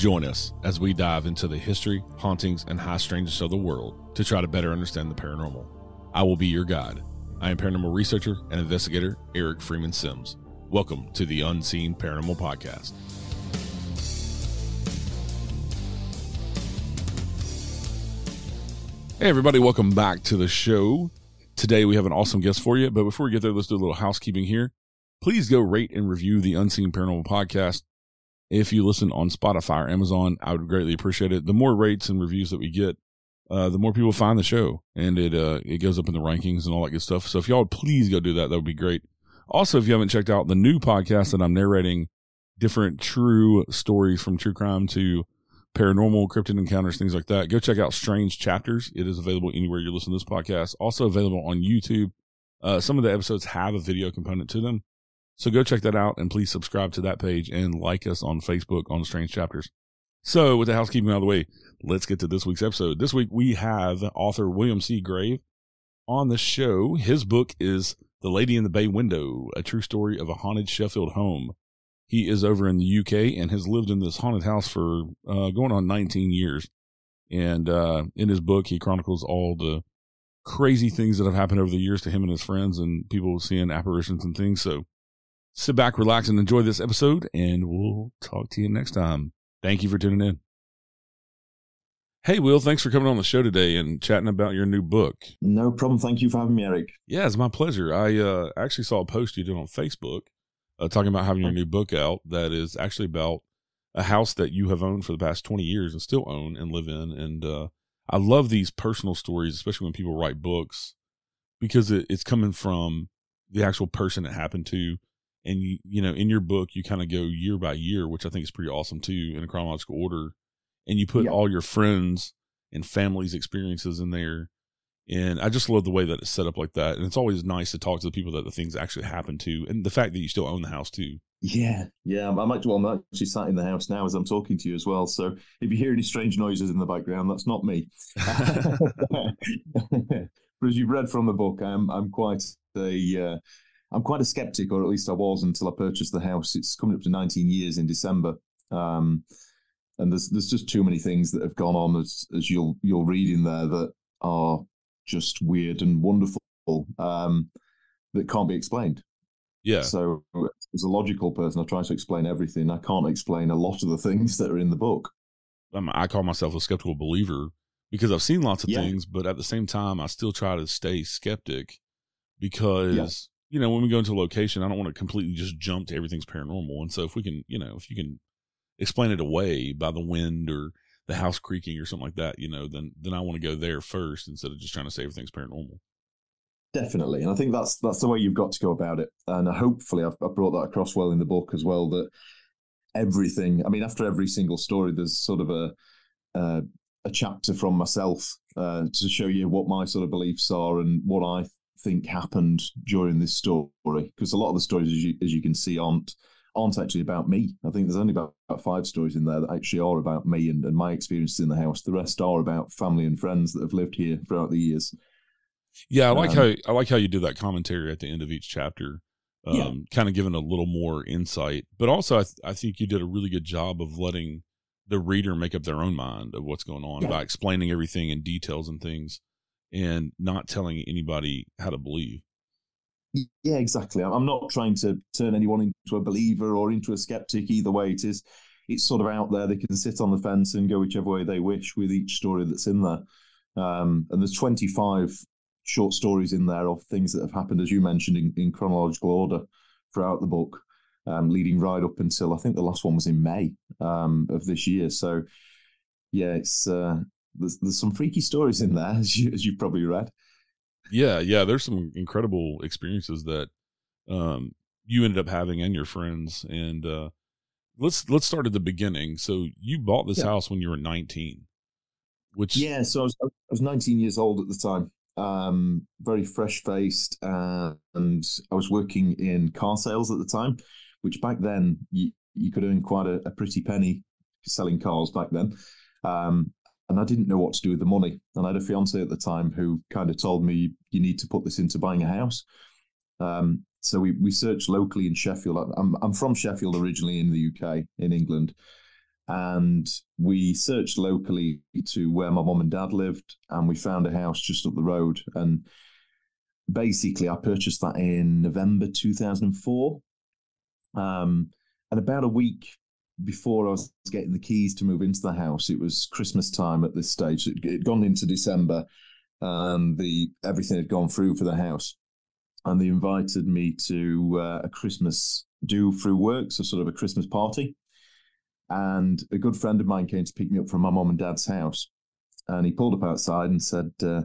Join us as we dive into the history, hauntings, and high strangeness of the world to try to better understand the paranormal. I will be your guide. I am paranormal researcher and investigator Eric Freeman Sims. Welcome to the Unseen Paranormal Podcast. Hey, everybody, welcome back to the show. Today we have an awesome guest for you, but before we get there, let's do a little housekeeping here. Please go rate and review the Unseen Paranormal Podcast. If you listen on Spotify or Amazon, I would greatly appreciate it. The more rates and reviews that we get, uh, the more people find the show, and it uh, it goes up in the rankings and all that good stuff. So if y'all would please go do that, that would be great. Also, if you haven't checked out the new podcast that I'm narrating, different true stories from true crime to paranormal, cryptid encounters, things like that, go check out Strange Chapters. It is available anywhere you listen to this podcast. Also available on YouTube. Uh, some of the episodes have a video component to them. So go check that out and please subscribe to that page and like us on Facebook on Strange Chapters. So with the housekeeping out of the way, let's get to this week's episode. This week we have author William C. Grave on the show. His book is The Lady in the Bay Window, a true story of a haunted Sheffield home. He is over in the UK and has lived in this haunted house for uh, going on 19 years. And uh, in his book, he chronicles all the crazy things that have happened over the years to him and his friends and people seeing apparitions and things. So sit back, relax, and enjoy this episode, and we'll talk to you next time. Thank you for tuning in. Hey, Will, thanks for coming on the show today and chatting about your new book. No problem. Thank you for having me, Eric. Yeah, it's my pleasure. I uh, actually saw a post you did on Facebook uh, talking about having your new book out that is actually about a house that you have owned for the past 20 years and still own and live in. And uh, I love these personal stories, especially when people write books, because it, it's coming from the actual person it happened to. And, you, you know, in your book, you kind of go year by year, which I think is pretty awesome too, in a chronological order. And you put Yeah. all your friends and families' experiences in there. And I just love the way that it's set up like that. And it's always nice to talk to the people that the things actually happen to, and the fact that you still own the house too. Yeah, yeah. I'm, I'm actually, well, I'm actually sat in the house now as I'm talking to you as well. So if you hear any strange noises in the background, that's not me. but as you've read from the book, I'm I'm quite a uh, I'm quite a skeptic, or at least I was until I purchased the house. It's coming up to 19 years in December. Um, and there's there's just too many things that have gone on as as you'll you'll read in there that are just weird and wonderful um, that can't be explained. Yeah. So, as a logical person, I try to explain everything. I can't explain a lot of the things that are in the book. I'm, I call myself a skeptical believer because I've seen lots of Yeah. things, but at the same time, I still try to stay skeptic because, you know, when we go into location, I don't want to completely just jump to everything's paranormal. And so if we can, you know, if you can explain it away by the wind or the house creaking or something like that, you know, then, then I want to go there first instead of just trying to say everything's paranormal. Definitely, and I think that's that's the way you've got to go about it. And hopefully, I've, I've brought that across well in the book as well. That everything, I mean, after every single story, there's sort of a uh, a chapter from myself uh, to show you what my sort of beliefs are and what I think happened during this story. Because a lot of the stories, as you, as you can see, aren't aren't actually about me. I think there's only about, about five stories in there that actually are about me and, and my experiences in the house. The rest are about family and friends that have lived here throughout the years. Yeah. I like Um, how, I like how you do that commentary at the end of each chapter. Um, Yeah. kind of giving a little more insight, but also I, th- I think you did a really good job of letting the reader make up their own mind of what's going on Yeah. by explaining everything in details and things and not telling anybody how to believe. Yeah, exactly. I'm not trying to turn anyone into a believer or into a skeptic. Either way, it is. It's sort of out there. They can sit on the fence and go whichever way they wish with each story that's in there. Um, and there's 25 short stories in there of things that have happened, as you mentioned, in, in chronological order throughout the book, um, leading right up until I think the last one was in May um, of this year. So, yeah, it's uh, there's there's some freaky stories in there, as you as you probably read. Yeah. Yeah. There's some incredible experiences that, um, you ended up having and your friends. And, uh, let's, let's start at the beginning. So you bought this Yeah. house when you were 19, which, Yeah, so I was, I was 19 years old at the time, um, very fresh faced, uh, and I was working in car sales at the time, which back then you, you could earn quite a, a pretty penny selling cars back then. Um, and I didn't know what to do with the money. And I had a fiance at the time who kind of told me, you need to put this into buying a house. Um, so we, we searched locally in Sheffield. I'm, I'm from Sheffield originally in the UK, in England. And we searched locally to where my mom and dad lived, and we found a house just up the road. And basically, I purchased that in November 2004. Um, and about a week before I was getting the keys to move into the house, it was Christmas time at this stage. It had gone into December, and the everything had gone through for the house. And they invited me to uh, a Christmas do through work, so sort of a Christmas party. And a good friend of mine came to pick me up from my mom and dad's house. And he pulled up outside and said, uh,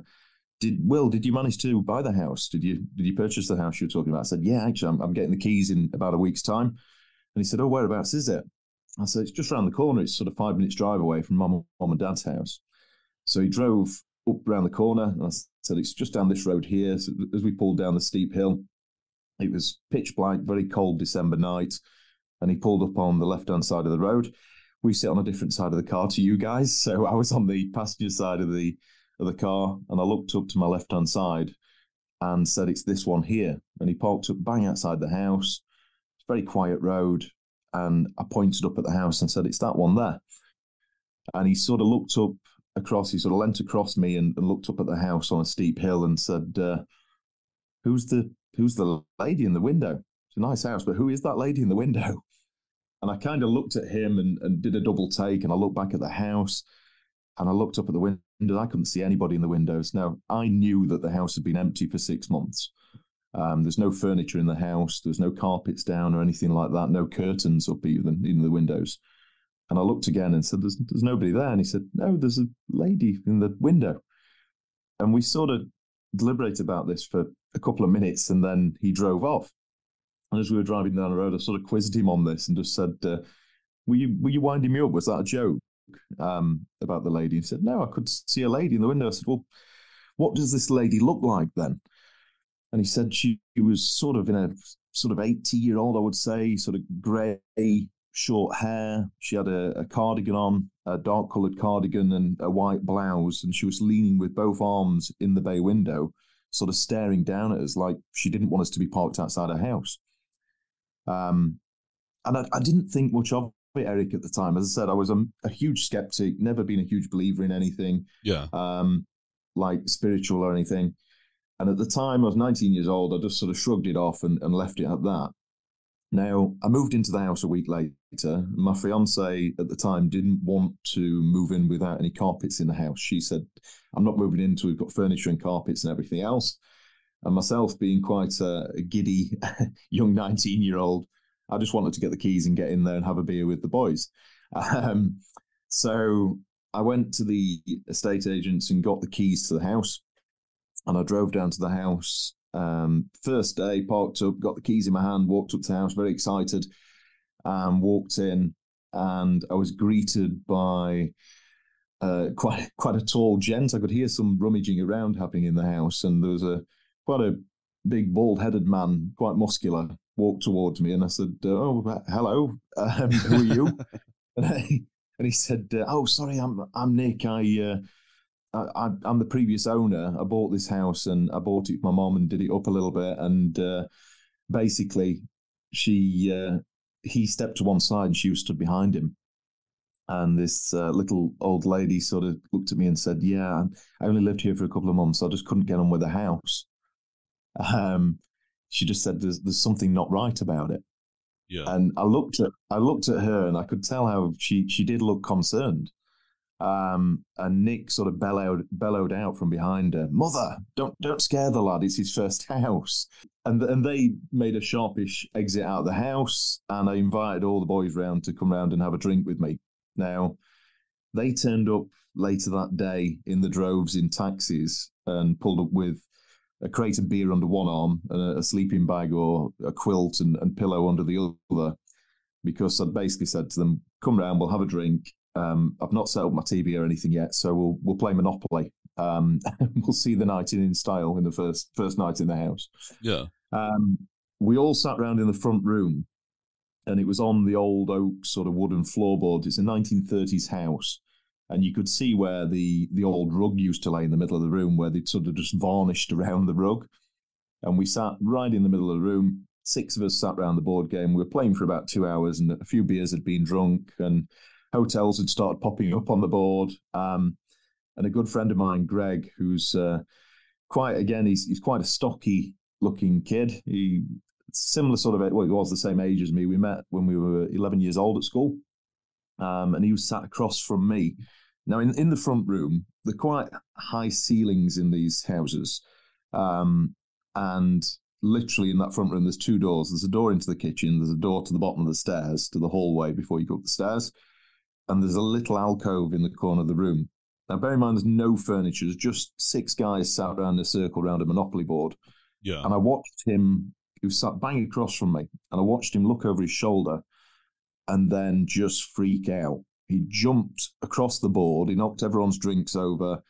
did Will, did you manage to buy the house? Did you did you purchase the house you were talking about? I said, Yeah, actually, I'm, I'm getting the keys in about a week's time. And he said, Oh, whereabouts is it? I said, It's just around the corner. It's sort of five minutes drive away from mom, mom and dad's house. So he drove up around the corner and I said, It's just down this road here. So as we pulled down the steep hill, it was pitch black, very cold December night and he pulled up on the left hand side of the road. We sit on a different side of the car to you guys, so I was on the passenger side of the of the car, and I looked up to my left hand side and said, "It's this one here." And he parked up bang outside the house. It's a very quiet road, and I pointed up at the house and said, "It's that one there." And he sort of looked up across. He sort of leant across me and, and looked up at the house on a steep hill and said, uh, "Who's the Who's the lady in the window?" It's a nice house, but who is that lady in the window? And I kind of looked at him and, and did a double take, and I looked back at the house, and I looked up at the window. I couldn't see anybody in the windows. Now I knew that the house had been empty for six months. Um, there's no furniture in the house. There's no carpets down or anything like that. No curtains up even in the windows. And I looked again and said, "There's there's nobody there." And he said, "No, there's a lady in the window." And we sort of deliberated about this for a couple of minutes, and then he drove off. And as we were driving down the road, I sort of quizzed him on this and just said, uh, "Were you were you winding me up? Was that a joke um, about the lady?" He said, "No, I could see a lady in the window." I said, "Well, what does this lady look like then?" And he said she was sort of in a sort of eighty year old, I would say, sort of grey, short hair. She had a, a cardigan on, a dark coloured cardigan, and a white blouse, and she was leaning with both arms in the bay window, sort of staring down at us like she didn't want us to be parked outside her house. Um, and I, I, didn't think much of it, Eric, at the time. As I said, I was a, a huge skeptic, never been a huge believer in anything, yeah, um, like spiritual or anything. And at the time, I was 19 years old. I just sort of shrugged it off and, and left it at that. Now, I moved into the house a week later. My fiance at the time didn't want to move in without any carpets in the house. She said, I'm not moving in until we've got furniture and carpets and everything else. And myself, being quite a, giddy young 19 year old, I just wanted to get the keys and get in there and have a beer with the boys. Um, so I went to the estate agents and got the keys to the house. And I drove down to the house. Um, first day, parked up, got the keys in my hand, walked up to the house, very excited, and walked in. And I was greeted by uh, quite quite a tall gent. I could hear some rummaging around happening in the house, and there was a quite a big, bald headed man, quite muscular, walked towards me. And I said, Oh, hello. Um, who are you? and, I, and, he said, uh, Oh, sorry, I'm, I'm Nick. I, uh, I, am the previous owner. I bought this house and I bought it with my mom and did it up a little bit. And uh, basically, she uh, he stepped to one side and she was stood behind him. And this uh, little old lady sort of looked at me and said, "Yeah, I only lived here for a couple of months. I just couldn't get on with the house." um, she just said there's there's something not right about it. Yeah. And I looked at I looked at her and I could tell how she she did look concerned. Um, and Nick sort of bellowed bellowed out from behind her, "Mother, don't don't scare the lad. It's his first house." And and they made a sharpish exit out of the house, and I invited all the boys round to come round and have a drink with me. Now, they turned up later that day in the droves in taxis and pulled up with a crate of beer under one arm and a, sleeping bag or a quilt and, and, pillow under the other because I'd basically said to them, come round, we'll have a drink. Um, I've not set up my TV or anything yet, so we'll we'll play Monopoly. Um, we'll see the night in, in style in the first first night in the house. Yeah. Um, we all sat round in the front room, and it was on the old oak sort of wooden floorboards. It's a 1930s house, and you could see where the the old rug used to lay in the middle of the room, where they'd sort of just varnished around the rug. And we sat right in the middle of the room. Six of us sat around the board game. We were playing for about two hours, and a few beers had been drunk. And hotels had started popping up on the board. Um, and a good friend of mine, Greg, who's uh, quite again, he's he's quite a stocky looking kid. He similar sort of well, he was the same age as me. We met when we were 11 years old at school, um, and he was sat across from me. Now, in in the front room, there are quite high ceilings in these houses, um, and literally in that front room, there's two doors. There's a door into the kitchen. There's a door to the bottom of the stairs to the hallway before you go up the stairs, and there's a little alcove in the corner of the room. Now, bear in mind, there's no furniture. There's just six guys sat around a circle around a Monopoly board. Yeah. And I watched him, he was sat bang across from me, and I watched him look over his shoulder and then just freak out. He jumped across the board, he knocked everyone's drinks over,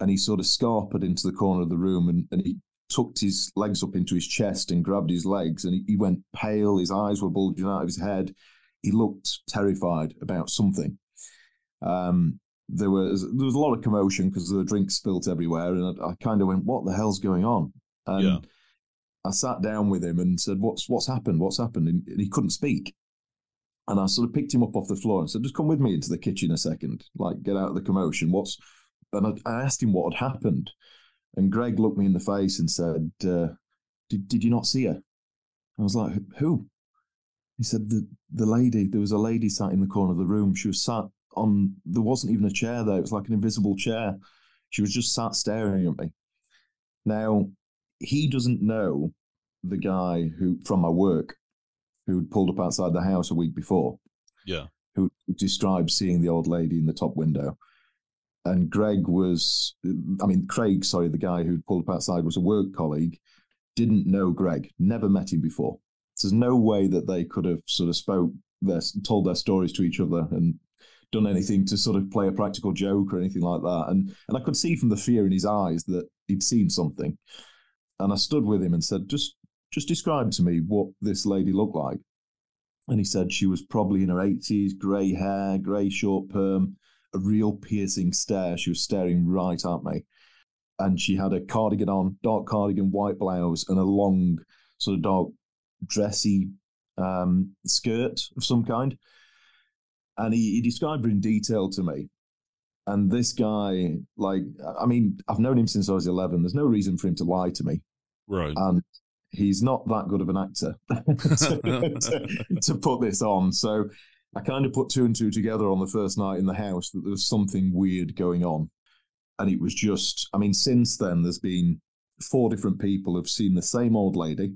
and he sort of scarpered into the corner of the room and, and he tucked his legs up into his chest and grabbed his legs and he, he went pale, his eyes were bulging out of his head. He looked terrified about something. Um, there was there was a lot of commotion because the drinks spilt everywhere, and I, I kind of went, "What the hell's going on?" And Yeah. I sat down with him and said, "What's what's happened? What's happened?" And he couldn't speak. And I sort of picked him up off the floor and said, "Just come with me into the kitchen a second, like get out of the commotion. What's?" And I, I asked him what had happened, and Greg looked me in the face and said, uh, "Did did you not see her?" I was like, "Who?" He said, "The the lady. There was a lady sat in the corner of the room. She was sat on. There wasn't even a chair there. It was like an invisible chair. She was just sat staring at me." Now, he doesn't know the guy who from my work who'd pulled up outside the house a week before, Yeah. who described seeing the old lady in the top window. And Greg was, I mean, Craig, sorry, the guy who'd pulled up outside was a work colleague, didn't know Greg, never met him before. There's no way that they could have sort of spoke their, told their stories to each other and done anything to sort of play a practical joke or anything like that. And and I could see from the fear in his eyes that he'd seen something. And I stood with him and said, just just describe to me what this lady looked like. And he said she was probably in her 80s, grey hair, grey short perm, a real piercing stare. She was staring right at me. And she had a cardigan on, dark cardigan, white blouse, and a long, sort of dark, dressy um, skirt of some kind. And he, he described her in detail to me. And this guy, like, I mean, I've known him since I was 11. There's no reason for him to lie to me Right. and he's not that good of an actor to, to, to put this on. So I kind of put two and two together on the first night in the house that there was something weird going on. And it was just, I mean, since then, there's been four different people who've seen the same old lady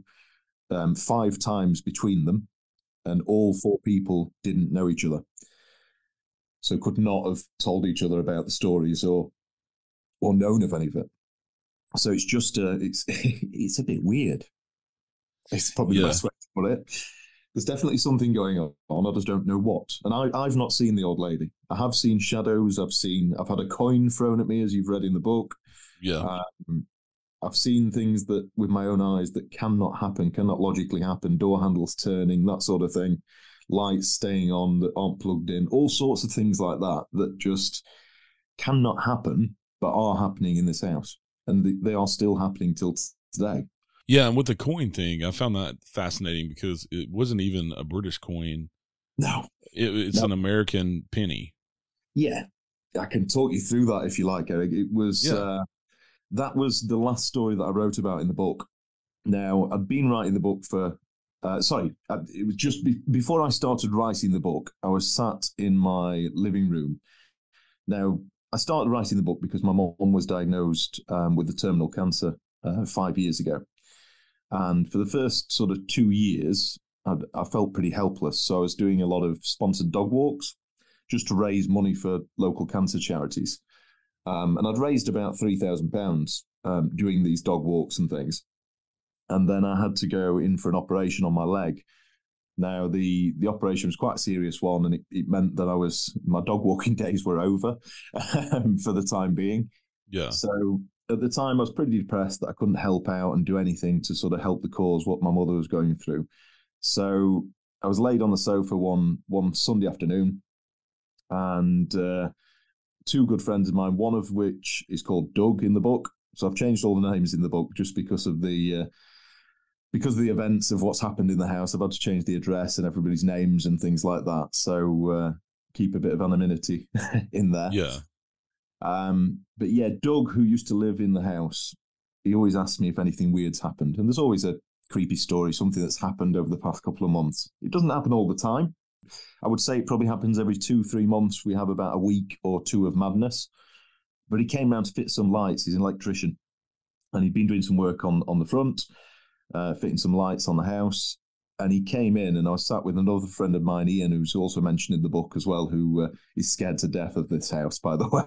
um, five times between them, and all four people didn't know each other. So could not have told each other about the stories or or known of any of it. So it's just uh, it's it's a bit weird. It's probably Yeah. the best way to put it. There's definitely something going on. I just don't know what. And I, I've not seen the old lady. I have seen shadows. I've seen. I've had a coin thrown at me, as you've read in the book. yeah. Um, I've seen things that, with my own eyes, that cannot happen, cannot logically happen. Door handles turning, that sort of thing. Lights staying on that aren't plugged in. All sorts of things like that that just cannot happen, but are happening in this house, and they, are still happening till today. Yeah, and with the coin thing, I found that fascinating because it wasn't even a British coin. No, It, it's No. an American penny. Yeah, I can talk you through that if you like, Eric. It was Yeah. uh, that was the last story that I wrote about in the book. Now I'd been writing the book for. Uh, sorry, it was just be, before I started writing the book. I was sat in my living room. Now I started writing the book because my mom was diagnosed um, with the terminal cancer uh, five years ago, and for the first sort of two years, I'd, I felt pretty helpless. So I was doing a lot of sponsored dog walks just to raise money for local cancer charities. Um, and I'd raised about three thousand pounds um, doing these dog walks and things. And then I had to go in for an operation on my leg. Now the the operation was quite a serious one, and it, it meant that I was my dog walking days were over um, for the time being. Yeah. So at the time, I was pretty depressed that I couldn't help out and do anything to sort of help the cause what my mother was going through. So I was laid on the sofa one one Sunday afternoon, and uh, two good friends of mine, one of which is called Doug in the book. So I've changed all the names in the book just because of the uh, because of the events of what's happened in the house. I've had to change the address and everybody's names and things like that. So uh, keep a bit of anonymity in there. Yeah. Um, but yeah, Doug, who used to live in the house, he always asks me if anything weird's happened, and there's always a creepy story, something that's happened over the past couple of months. It doesn't happen all the time. I would say it probably happens every two, three months. We have about a week or two of madness. But he came round to fit some lights. He's an electrician, and he'd been doing some work on on the front, uh, fitting some lights on the house. And he came in, and I sat with another friend of mine, Ian, who's also mentioned in the book as well, who uh, is scared to death of this house, by the way.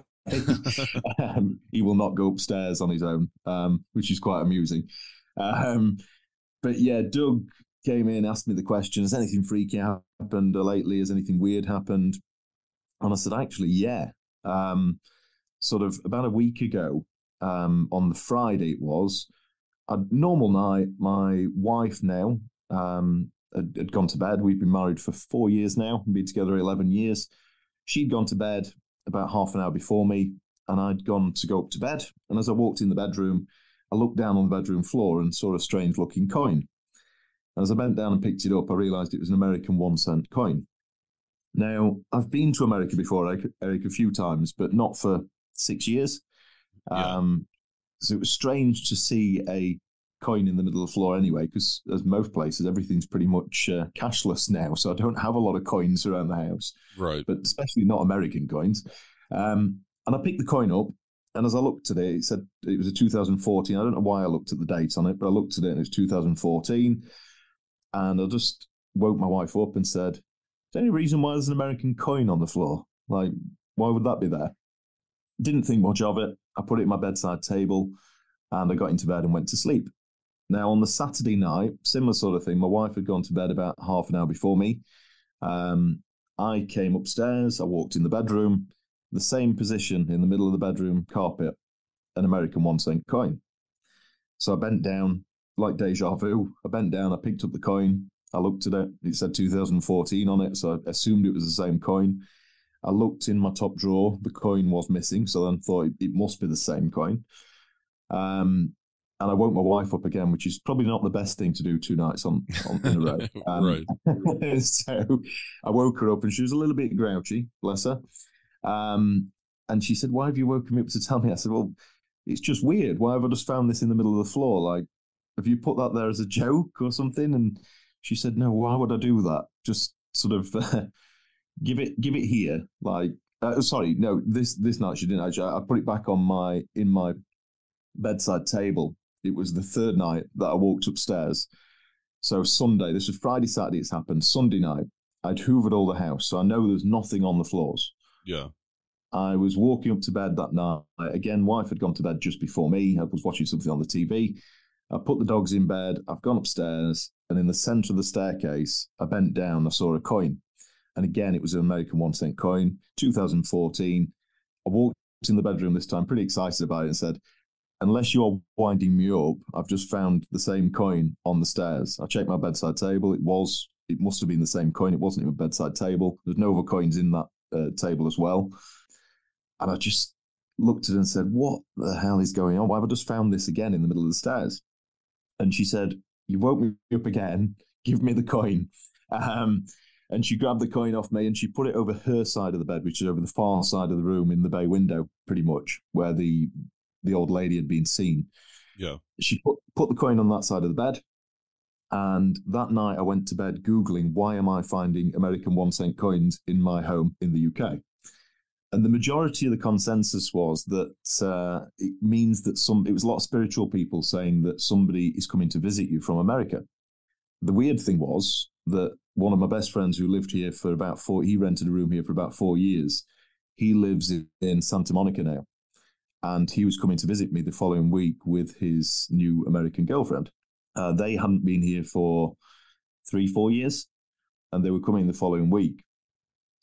um, he will not go upstairs on his own, um, which is quite amusing. Um, but yeah, Doug came in, asked me the question: Has anything freaky happened lately? Has anything weird happened? And I said, actually, yeah. Um, sort of about a week ago, um, on the Friday it was, a normal night. My wife now um, had, had, gone to bed. We've been married for four years now, been together 11 years. She'd gone to bed about half an hour before me, and I'd gone to go up to bed. And as I walked in the bedroom, I looked down on the bedroom floor and saw a strange looking coin. And as I bent down and picked it up, I realized it was an American one cent coin. Now, I've been to America before, Eric, a few times, but not for six years. Yeah. Um, so it was strange to see a coin in the middle of the floor anyway, because as most places, everything's pretty much uh, cashless now. So I don't have a lot of coins around the house. Right. But especially not American coins. Um, and I picked the coin up and as I looked at it, it said it was a 2014. I don't know why I looked at the date on it, but I looked at it and it was 2014. And I just woke my wife up and said, Is there any reason why there's an American coin on the floor? Like, why would that be there? Didn't think much of it. I put it in my bedside table and I got into bed and went to sleep. Now, on the Saturday night, similar sort of thing, my wife had gone to bed about half an hour before me. Um, I came upstairs, I walked in the bedroom, the same position in the middle of the bedroom carpet, an American one cent coin. So I bent down, like deja vu. I bent down, I picked up the coin, I looked at it. It said 2014 on it, so I assumed it was the same coin. I looked in my top drawer, the coin was missing, so then thought it must be the same coin. Um, and I woke my wife up again, which is probably not the best thing to do two nights on, on in a row. Um, right. so I woke her up, and she was a little bit grouchy, bless her. Um, and she said, Why have you woken me up to tell me? I said, Well, it's just weird. Why have I just found this in the middle of the floor? Like, have you put that there as a joke or something? And she said, No, why would I do that? Just sort of uh, give it give it here. Like, uh, sorry, no, this this night she didn't actually. I put it back on my in my bedside table. It was the third night that I walked upstairs. So Sunday, this was Friday, Saturday. It's happened. Sunday night, I'd hoovered all the house, so I know there's nothing on the floors. Yeah. I was walking up to bed that night. Again, wife had gone to bed just before me. I was watching something on the TV. I put the dogs in bed. I've gone upstairs, and in the center of the staircase, I bent down. I saw a coin, and again, it was an American one cent coin, 2014. I walked in the bedroom this time, pretty excited about it, and said, "Unless you're winding me up, I've just found the same coin on the stairs." I checked my bedside table. It was, it must have been the same coin. It wasn't even a bedside table. There's no other coins in that uh, table as well. And I just looked at it and said, What the hell is going on? Why have I just found this again in the middle of the stairs? And she said, You woke me up again. Give me the coin. Um, and she grabbed the coin off me and she put it over her side of the bed, which is over the far side of the room in the bay window, pretty much where the the old lady had been seen. Yeah. She put, put the coin on that side of the bed. And that night I went to bed Googling, why am I finding American one cent coins in my home in the UK? And the majority of the consensus was that uh, it means that some, it was a lot of spiritual people saying that somebody is coming to visit you from America. The weird thing was that one of my best friends who lived here for about four, he rented a room here for about four years. He lives in Santa Monica now. And he was coming to visit me the following week with his new American girlfriend. Uh, they hadn't been here for three, four years, and they were coming the following week.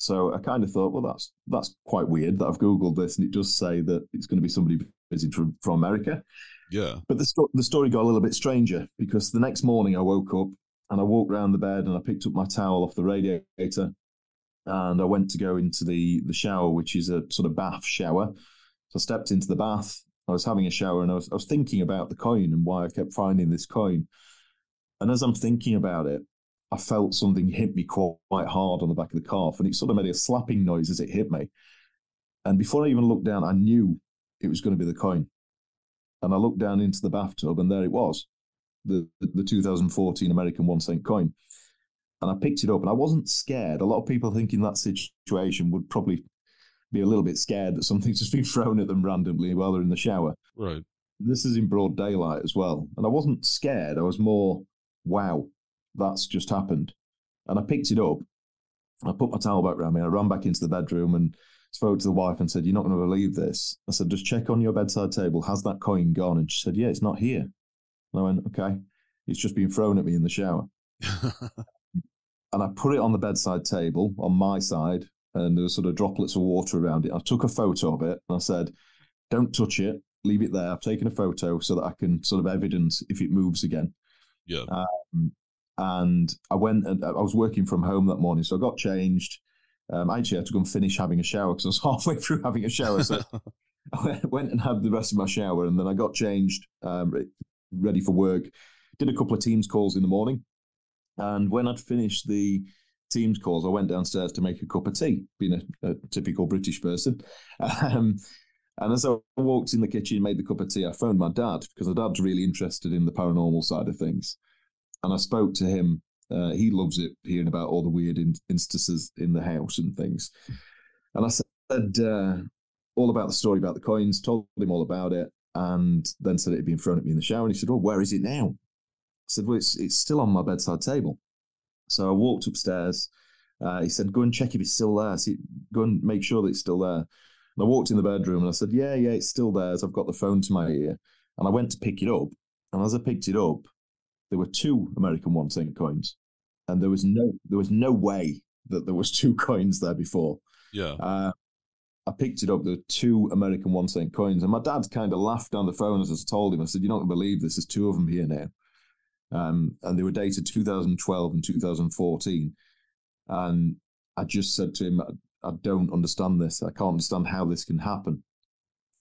So I kind of thought, well, that's that's quite weird that I've googled this and it does say that it's going to be somebody visiting from, from America. Yeah. But the sto- the story got a little bit stranger because the next morning I woke up and I walked around the bed and I picked up my towel off the radiator and I went to go into the the shower, which is a sort of bath shower. So I stepped into the bath. I was having a shower and I was I was thinking about the coin and why I kept finding this coin. And as I'm thinking about it, I felt something hit me quite hard on the back of the calf, and it sort of made a slapping noise as it hit me. And before I even looked down, I knew it was going to be the coin. And I looked down into the bathtub, and there it was, the the 2014 American one cent coin. And I picked it up, and I wasn't scared. A lot of people think in that situation would probably be a little bit scared that something's just been thrown at them randomly while they're in the shower. Right. This is in broad daylight as well. And I wasn't scared. I was more, wow, that's just happened. And I picked it up. I put my towel back around me. I ran back into the bedroom and spoke to the wife and said, You're not going to believe this. I said, Just check on your bedside table. Has that coin gone? And she said, Yeah, it's not here. And I went, Okay. It's just been thrown at me in the shower. and I put it on the bedside table on my side, and there were sort of droplets of water around it. I took a photo of it and I said, Don't touch it, leave it there. I've taken a photo so that I can sort of evidence if it moves again. Yeah. Um, and I went and I was working from home that morning, so I got changed. Um, I actually had to go and finish having a shower because I was halfway through having a shower. So I went and had the rest of my shower, and then I got changed, um, ready for work. Did a couple of Teams calls in the morning, and when I'd finished the Teams calls, I went downstairs to make a cup of tea, being a, a typical British person. Um, and as I walked in the kitchen, made the cup of tea, I phoned my dad because my dad's really interested in the paranormal side of things and I spoke to him. Uh, he loves it hearing about all the weird in- instances in the house and things. And I said uh, all about the story about the coins, told him all about it, and then said it had been thrown at me in the shower. And he said, "Well, where is it now?" I said, "Well, it's it's still on my bedside table." So I walked upstairs. Uh, he said, "Go and check if it's still there. See, go and make sure that it's still there." And I walked in the bedroom and I said, "Yeah, yeah, it's still there." So I've got the phone to my ear, and I went to pick it up. And as I picked it up, there were two American one cent coins, and there was no there was no way that there was two coins there before. Yeah. Uh, I picked it up. There were two American one cent coins, and my dad kind of laughed on the phone as I told him. I said, "You're not going to believe this. There's two of them here now." Um, and they were dated 2012 and 2014. And I just said to him, I, I don't understand this. I can't understand how this can happen.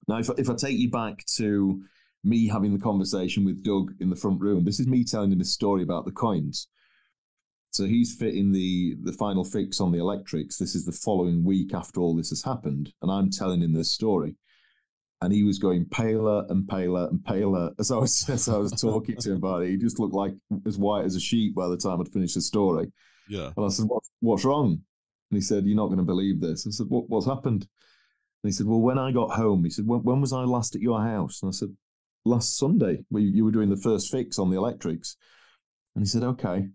Now, if, if I take you back to me having the conversation with Doug in the front room. This is me telling him this story about the coins. So he's fitting the the final fix on the electrics. This is the following week after all this has happened, and I'm telling him this story. And he was going paler and paler and paler as I was as I was talking to him about it. He just looked like as white as a sheet by the time I'd finished the story. Yeah. And I said, "What's what's wrong?" And he said, "You're not going to believe this." I said, "What what's happened?" And he said, "Well, when I got home, he said, when, when was I last at your house?" And I said, last Sunday where you were doing the first fix on the electrics. And he said, okay.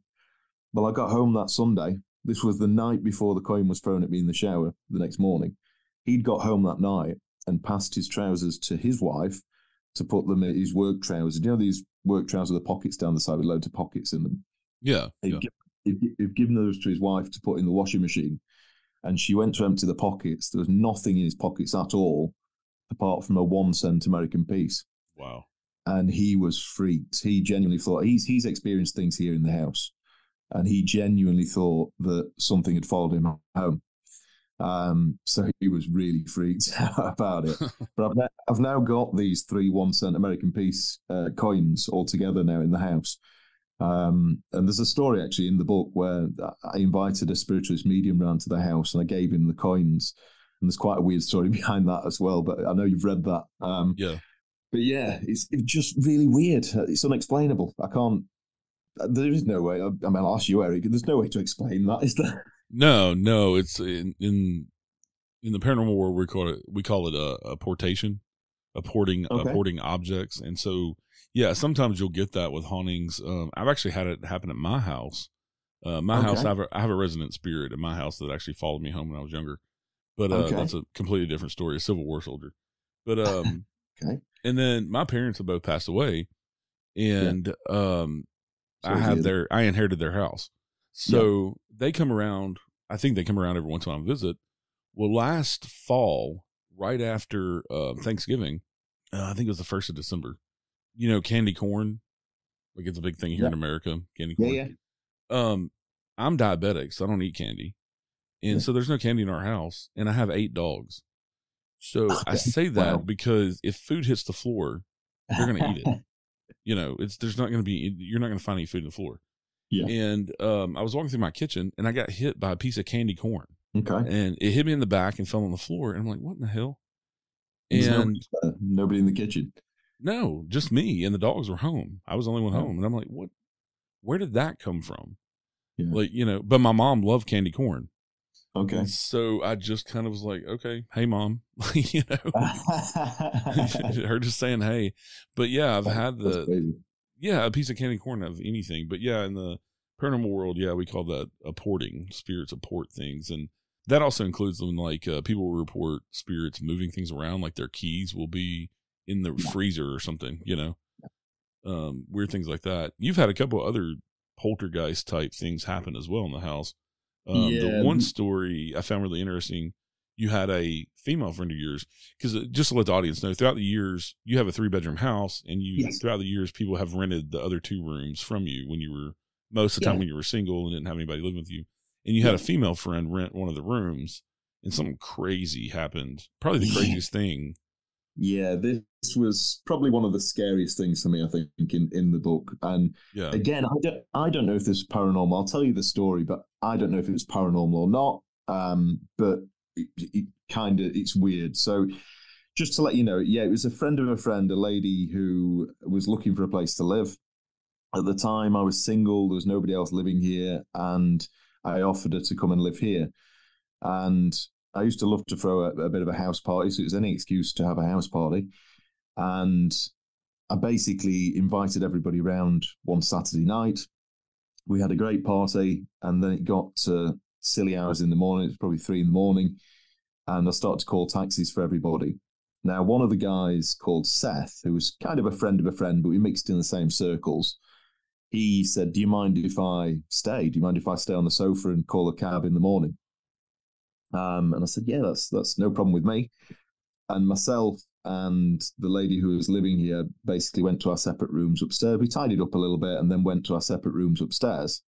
Well, I got home that Sunday. This was the night before the coin was thrown at me in the shower the next morning. He'd got home that night and passed his trousers to his wife to put them in his work trousers. You know, these work trousers with the pockets down the side with loads of pockets in them. Yeah. He'd, yeah. He'd, he'd given those to his wife to put in the washing machine. And she went to empty the pockets. There was nothing in his pockets at all apart from a one cent American piece. Wow. And he was freaked. He genuinely thought he's he's experienced things here in the house, and he genuinely thought that something had followed him home. Um, so he was really freaked about it. but I've, I've now got these three one cent American piece uh, coins all together now in the house. Um, and there's a story actually in the book where I invited a spiritualist medium round to the house and I gave him the coins. And there's quite a weird story behind that as well. But I know you've read that. Um, yeah but yeah, it's, it's just really weird. It's unexplainable. I can't. There is no way. I, I mean, I'll ask you, Eric. There's no way to explain that, is there? No, no. It's in in, in the paranormal world. We call it we call it a, apportation, a porting, okay. apporting objects. And so, yeah, sometimes you'll get that with hauntings. Um, I've actually had it happen at my house. Uh, my okay. house, I have, a, I have a resident spirit in my house that actually followed me home when I was younger. But uh, okay. that's a completely different story. A Civil War soldier. But um, okay. And then my parents have both passed away, and yeah. um, so I have their I inherited their house. So yeah. they come around. I think they come around every once in a while and visit. Well, last fall, right after uh, Thanksgiving, uh, I think it was the first of December. You know, candy corn, like it's a big thing here yeah. in America. Candy corn. Yeah. Um, I'm diabetic, so I don't eat candy, and so there's no candy in our house, and I have eight dogs. So okay. I say that wow. because if food hits the floor, you're going to eat it. You know, it's there's not going to be you're not going to find any food on the floor. Yeah. And um, I was walking through my kitchen and I got hit by a piece of candy corn. Okay. And it hit me in the back and fell on the floor. And I'm like, what in the hell? There's And nobody, there, nobody in the kitchen. no, just me and the dogs were home. I was the only one home. And I'm like, what? Where did that come from? Yeah. Like, you know, but my mom loved candy corn. Okay. And so I just kind of was like, okay, hey, mom, you know, her just saying, hey. But yeah, I've had the, yeah, a piece of candy corn of anything. But yeah, in the paranormal world, yeah, we call that apporting. Spirits apport things. And that also includes when like uh, people will report spirits moving things around, like their keys will be in the freezer or something, you know, um, weird things like that. You've had a couple other poltergeist type things happen as well in the house. Um, Yeah. The one story I found really interesting. You had a female friend of yours because just to let the audience know, throughout the years, you have a three bedroom house, and you Yes. throughout the years, people have rented the other two rooms from you when you were most of the time Yeah. when you were single and didn't have anybody living with you, and you had a female friend rent one of the rooms, and something crazy happened. Probably the Yeah. craziest thing. Yeah, this was probably one of the scariest things for me, I think, in, in the book. And Yeah, again, I don't, I don't know if this is paranormal. I'll tell you the story, but I don't know if it's paranormal or not. Um, but it, it kind of it's weird. So, just to let you know, yeah, it was a friend of a friend, a lady who was looking for a place to live. At the time, I was single. There was nobody else living here, and I offered her to come and live here. And I used to love to throw a, a bit of a house party, so it was any excuse to have a house party. And I basically invited everybody round one Saturday night. We had a great party, and then it got to silly hours in the morning. It was probably three in the morning, and I started to call taxis for everybody. Now, one of the guys called Seth, who was kind of a friend of a friend, but we mixed in the same circles. He said, "Do you mind if I stay? Do you mind if I stay on the sofa and call a cab in the morning?" Um, and I said, "Yeah, that's that's no problem with me." And myself and the lady who was living here basically went to our separate rooms upstairs. We tidied up a little bit and then went to our separate rooms upstairs.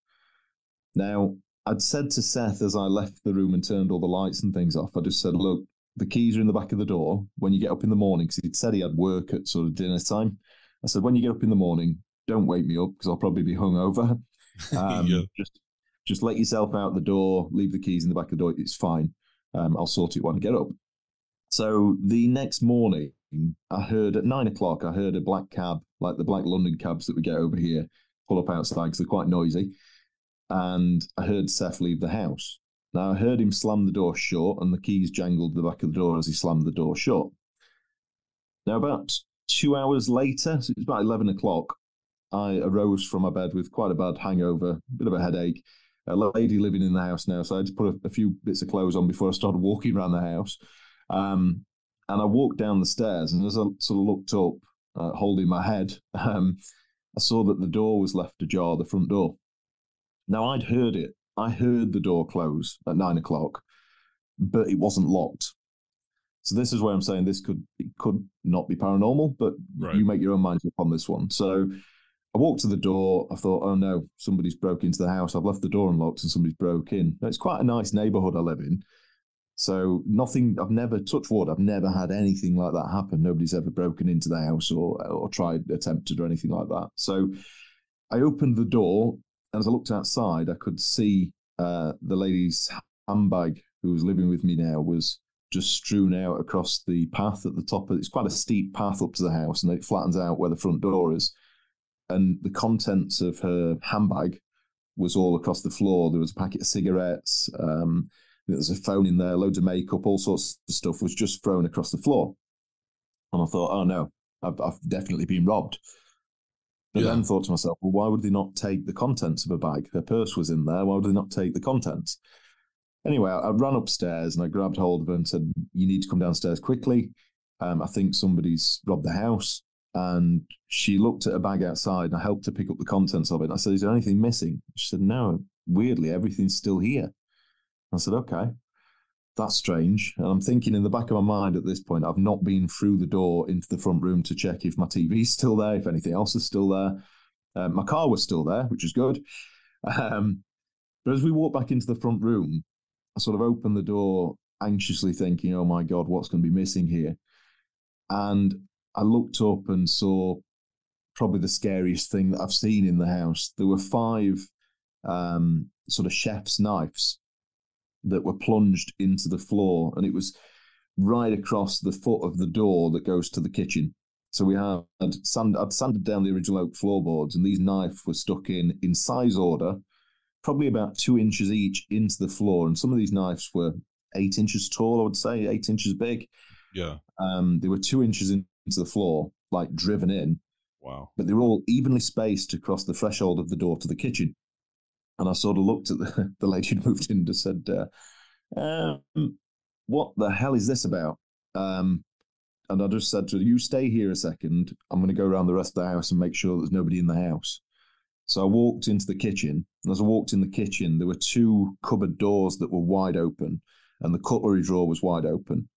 Now, I'd said to Seth as I left the room and turned all the lights and things off, I just said, look, the keys are in the back of the door. When you get up in the morning, because he'd said he had work at sort of dinner time, I said, when you get up in the morning, don't wake me up because I'll probably be hungover. Um, yeah, Just just let yourself out the door, leave the keys in the back of the door. It's fine. Um, I'll sort it when I get up. So the next morning, I heard at nine o'clock, I heard a black cab, like the black London cabs that we get over here, pull up outside because they're quite noisy. And I heard Seth leave the house. Now I heard him slam the door shut, and the keys jangled the back of the door as he slammed the door shut. Now, about two hours later, so it was about 11 o'clock, I arose from my bed with quite a bad hangover, a bit of a headache. A lady living in the house now, so I just put a, a few bits of clothes on before I started walking around the house. Um, and I walked down the stairs, and as I sort of looked up, uh, holding my head, um, I saw that the door was left ajar, the front door. Now I'd heard it. I heard the door close at nine o'clock, but it wasn't locked. So this is where I'm saying this could it could not be paranormal, but Right. you make your own mind up on this one. So I walked to the door. I thought, oh no, somebody's broke into the house. I've left the door unlocked and somebody's broke in. It's quite a nice neighborhood I live in. So nothing, I've never touched wood. I've never had anything like that happen. Nobody's ever broken into the house or or tried, attempted or anything like that. So I opened the door and as I looked outside, I could see uh, the lady's handbag who was living with me now was just strewn out across the path at the top of it's quite a steep path up to the house and it flattens out where the front door is and the contents of her handbag was all across the floor there was a packet of cigarettes um, there was a phone in there loads of makeup all sorts of stuff was just thrown across the floor and i thought oh no i've, I've definitely been robbed but Yeah. then thought to myself well why would they not take the contents of a bag her purse was in there why would they not take the contents Anyway, I, I ran upstairs and I grabbed hold of her and said, "You need to come downstairs quickly. Um, I think somebody's robbed the house." And she looked at a bag outside and I helped her pick up the contents of it. I said, "Is there anything missing?" She said, "No. Weirdly, everything's still here." I said, "Okay, that's strange." And I'm thinking in the back of my mind at this point, I've not been through the door into the front room to check if my TV's still there, if anything else is still there. Uh, my car was still there, which is good. Um, but as we walked back into the front room, I sort of opened the door anxiously thinking, oh my God, what's going to be missing here? And I looked up and saw probably the scariest thing that I've seen in the house. There were five um, sort of chef's knives that were plunged into the floor, and it was right across the foot of the door that goes to the kitchen. So we had sand, I'd sanded down the original oak floorboards, and these knives were stuck in in size order, probably about two inches each into the floor. And some of these knives were eight inches tall, I would say, eight inches big. Yeah. Um, they were two inches into the floor, like driven in. Wow. But they were all evenly spaced across the threshold of the door to the kitchen. And I sort of looked at the, the lady who'd moved in and just said, uh, um, What the hell is this about? Um, and I just said to her, You stay here a second. I'm going to go around the rest of the house and make sure there's nobody in the house. So I walked into the kitchen. And as I walked in the kitchen, there were two cupboard doors that were wide open, and the cutlery drawer was wide open.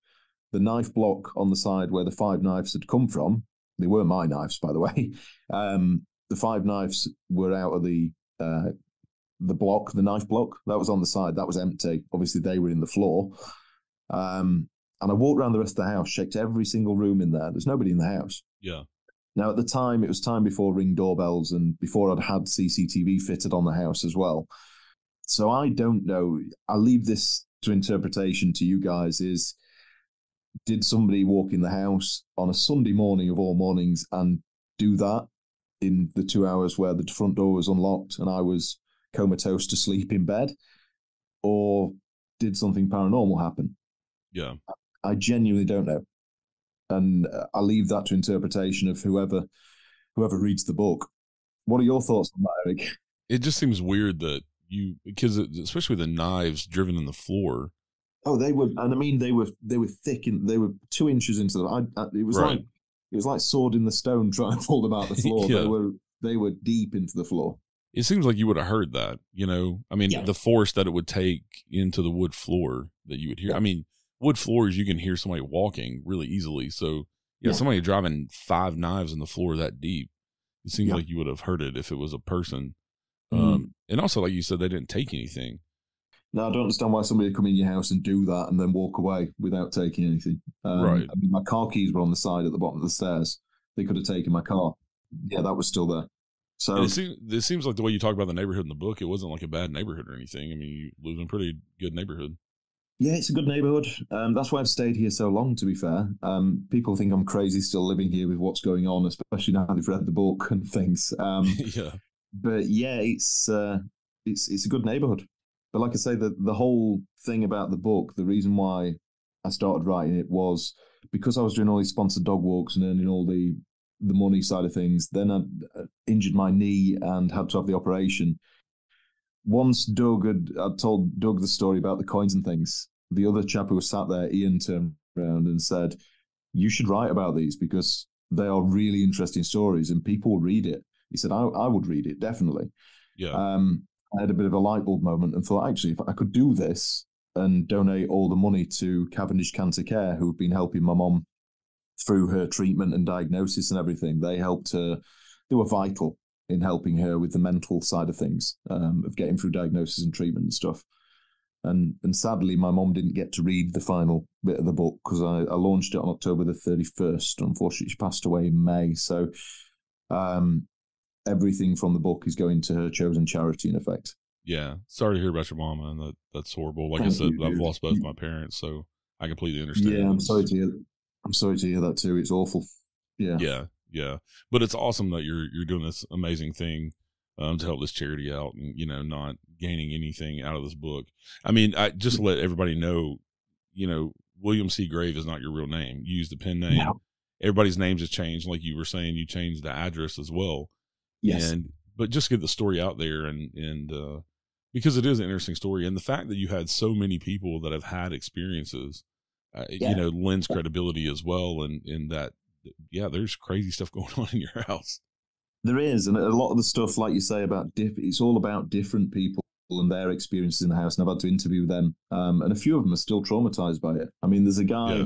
The knife block on the side where the five knives had come from, they were my knives, by the way. Um, the five knives were out of the uh, the block, the knife block that was on the side. That was empty. Obviously, they were in the floor. Um, and I walked around the rest of the house, checked every single room in there. There's nobody in the house. Yeah. Now, at the time, it was time before ring doorbells and before I'd had CCTV fitted on the house as well. So I don't know. I'll leave this to interpretation to you guys. Is did somebody walk in the house on a Sunday morning of all mornings and do that in the two hours where the front door was unlocked and I was comatose to sleep in bed? Or did something paranormal happen? Yeah. I genuinely don't know. And uh, I leave that to interpretation of whoever whoever reads the book. What are your thoughts on that, Eric? It just seems weird that you because especially the knives driven in the floor. Oh, they were, and I mean they were they were thick and they were two inches into the. I, I, it was Right. like it was like sword in the stone trying to pull them out the floor. Yeah. They were they were deep into the floor. It seems like you would have heard that, you know. I mean, Yeah. the force that it would take into the wood floor that you would hear. Yeah. I mean, wood floors you can hear somebody walking really easily. So yeah, somebody driving five knives in the floor that deep. It seems like you would have heard it if it was a person. Mhm. Um, and also, like you said, they didn't take anything. Now I don't understand why somebody would come in your house and do that and then walk away without taking anything. Um, Right. I mean, my car keys were on the side at the bottom of the stairs. They could have taken my car. Yeah, that was still there. So And it seems it seems like the way you talk about the neighborhood in the book, it wasn't like a bad neighborhood or anything. I mean, you live in a pretty good neighborhood. Yeah, it's a good neighborhood. Um, that's why I've stayed here so long. To be fair, um, people think I'm crazy still living here with what's going on, especially now they've read the book and things. Um, yeah, but yeah, it's uh, it's it's a good neighborhood. But like I say, the the whole thing about the book, the reason why I started writing it was because I was doing all these sponsored dog walks and earning all the the money side of things. Then I uh, injured my knee and had to have the operation. Once Doug had, I'd told Doug the story about the coins and things. The other chap who was sat there, Ian, turned around and said, "You should write about these because they are really interesting stories and people will read it." He said, "I, I would read it definitely." yeah, um, I had a bit of a light bulb moment and thought, actually, if I could do this and donate all the money to Cavendish Cancer Care, who've been helping my mom through her treatment and diagnosis and everything, they helped her. They were vital in helping her with the mental side of things, um, of getting through diagnosis and treatment and stuff. And and sadly, my mom didn't get to read the final bit of the book because I, I launched it on October the thirty first. Unfortunately, she passed away in May. So, um, everything from the book is going to her chosen charity in effect. yeah. Sorry to hear about your mom, and that that's horrible. Like I said, you, I've lost both my parents, so I completely understand. Yeah, I'm sorry to hear. I'm sorry to hear that too. It's awful. Yeah, Yeah, yeah. But it's awesome that you're you're doing this amazing thing um, to help this charity out, and you know, not gaining anything out of this book. I mean, I just let everybody know, you know, William C. Grave is not your real name. You use the pen name. No. Everybody's names have changed, like you were saying. You changed the address as well. Yes. And but just get the story out there, and and uh, because it is an interesting story, and the fact that you had so many people that have had experiences, uh, Yeah. you know, lends credibility as well, and in that yeah, there's crazy stuff going on in your house. There is, and a lot of the stuff, like you say, about diff- it's all about different people and their experiences in the house. And I've had to interview them, um, and a few of them are still traumatized by it. I mean, there's a guy. Yeah.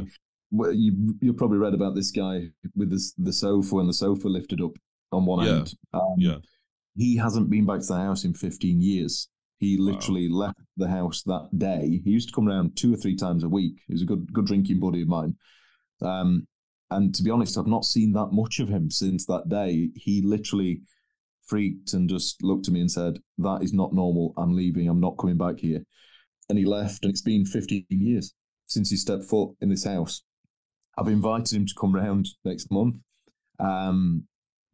Well, you you probably read about this guy with this, the sofa when the sofa lifted up on one Yeah. end. Um, Yeah. he hasn't been back to the house in 15 years. He literally left the house that day. He used to come around two or three times a week. He was a good good drinking buddy of mine. Um, and to be honest, I've not seen that much of him since that day. He literally freaked and just looked at me and said, That is not normal. I'm leaving. I'm not coming back here. And he left. And it's been 15 years since he stepped foot in this house. I've invited him to come round next month. Um,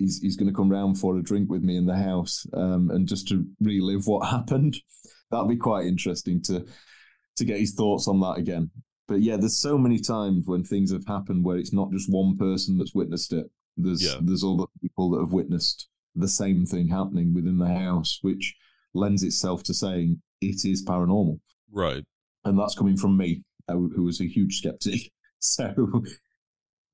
he's he's going to come round for a drink with me in the house um, and just to relive what happened. That'd be quite interesting to to get his thoughts on that again. But yeah, there's so many times when things have happened where it's not just one person that's witnessed it. There's Yeah. there's other people that have witnessed the same thing happening within the house, which lends itself to saying it is paranormal, Right. and that's coming from me, who who was a huge skeptic. So,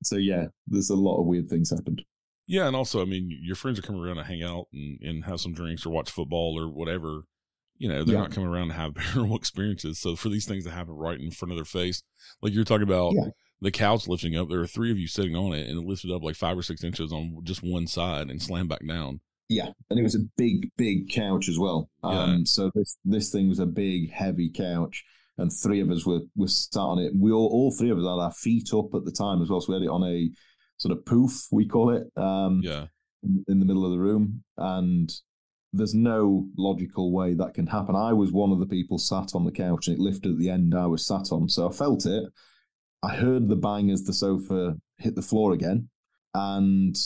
so yeah, there's a lot of weird things happened. Yeah, and also, I mean, your friends are coming around to hang out and, and have some drinks or watch football or whatever. You know, they're Yeah. not coming around to have paranormal experiences. So for these things to happen right in front of their face, like you're talking about Yeah. the couch lifting up, there are three of you sitting on it, and it lifted up like five or six inches on just one side and slammed back down. Yeah, and it was a big, big couch as well. Yeah. Um, so this this thing was a big, heavy couch, and three of us were were sat on it. We all all three of us had our feet up at the time as well. So we had it on a sort of poof, we call it, um, Yeah. in, in the middle of the room, and there's no logical way that can happen. I was one of the people sat on the couch, and it lifted at the end. I was sat on, so I felt it. I heard the bang as the sofa hit the floor again, and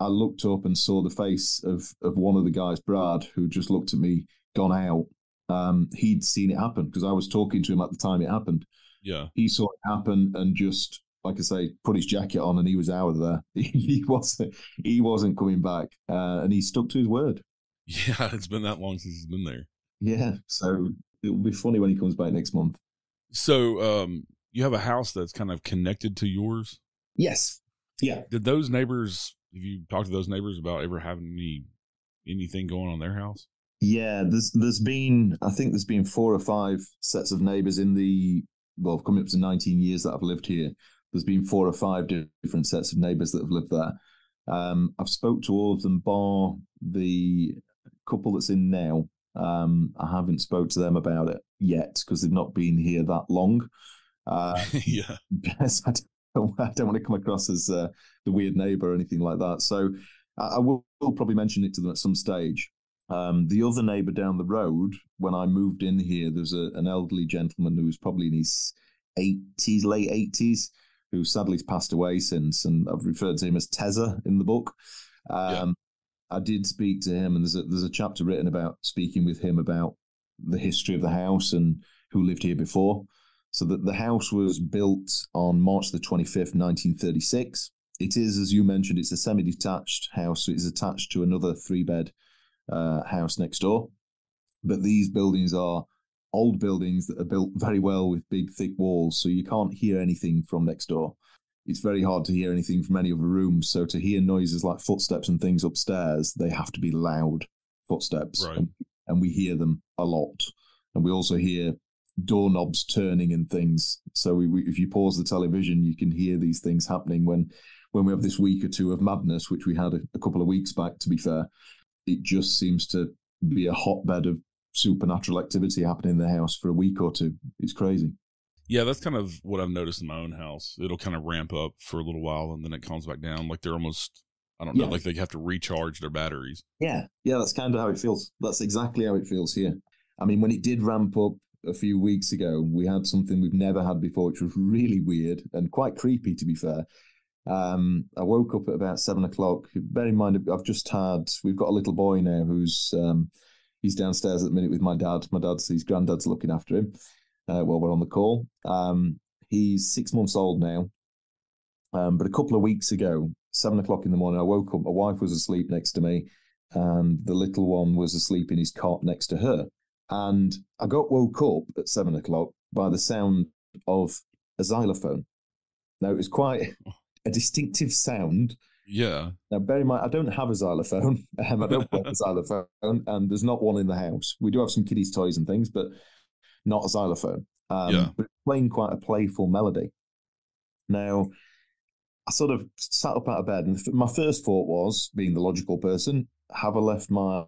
I looked up and saw the face of of one of the guys, Brad, who just looked at me, gone out. Um, he'd seen it happen because I was talking to him at the time it happened. Yeah. He saw it happen and just, like I say, put his jacket on and he was out of there. he wasn't he wasn't coming back, uh, and he stuck to his word. Yeah. It's been that long since he's been there. Yeah, so it'll be funny when he comes back next month. So, um, you have a house that's kind of connected to yours. Yes, yeah, Did those neighbors, have you talked to those neighbors about ever having any anything going on their house? Yeah, there's there's been I think there's been four or five sets of neighbours in the well coming up to 19 years that I've lived here. There's been four or five different sets of neighbours that have lived there. Um, I've spoke to all of them, bar the couple that's in now. Um, I haven't spoke to them about it yet because they've not been here that long. Uh, yeah. because I don't, I don't want to come across as uh, the weird neighbour or anything like that. So I, I will, will probably mention it to them at some stage. Um, the other neighbour down the road, when I moved in here, there's a, an elderly gentleman who was probably in his 80s, late 80s, who sadly has passed away since, and I've referred to him as Tezza in the book. Um, I did speak to him, and there's a, there's a chapter written about speaking with him about the history of the house and who lived here before. So that the house was built on March the 25th, 1936. It is, as you mentioned, it's a semi-detached house. So it's attached to another three-bed uh, house next door. But these buildings are old buildings that are built very well with big, thick walls, so you can't hear anything from next door. It's very hard to hear anything from any other rooms. So to hear noises like footsteps and things upstairs, they have to be loud footsteps, Right. and, and we hear them a lot. And we also hear doorknobs turning and things. So we, we, if you pause the television, you can hear these things happening when when we have this week or two of madness, which we had a, a couple of weeks back. To be fair, it just seems to be a hotbed of supernatural activity happening in the house for a week or two. It's crazy. Yeah, that's kind of what I've noticed in my own house. It'll kind of ramp up for a little while and then it comes back down. Like they're almost, I don't know, Yeah. like they have to recharge their batteries. Yeah, yeah, that's kind of how it feels. That's exactly how it feels here. I mean, when it did ramp up a few weeks ago, we had something we've never had before, which was really weird and quite creepy, to be fair. Um, I woke up at about seven o'clock. Bear in mind, I've just had, we've got a little boy now who's, um, he's downstairs at the minute with my dad. My dad's, his granddad's looking after him uh, while we're on the call. Um, he's six months old now. Um, but a couple of weeks ago, seven o'clock in the morning, I woke up. My wife was asleep next to me, and the little one was asleep in his cot next to her. And I got woke up at seven o'clock by the sound of a xylophone. Now, it was quite a distinctive sound. Yeah. Now, bear in mind, I don't have a xylophone. Um, I don't play a xylophone, and there's not one in the house. We do have some kiddies' toys and things, but not a xylophone. Um, Yeah. But playing quite a playful melody. Now, I sort of sat up out of bed, and my first thought was, being the logical person, have I left my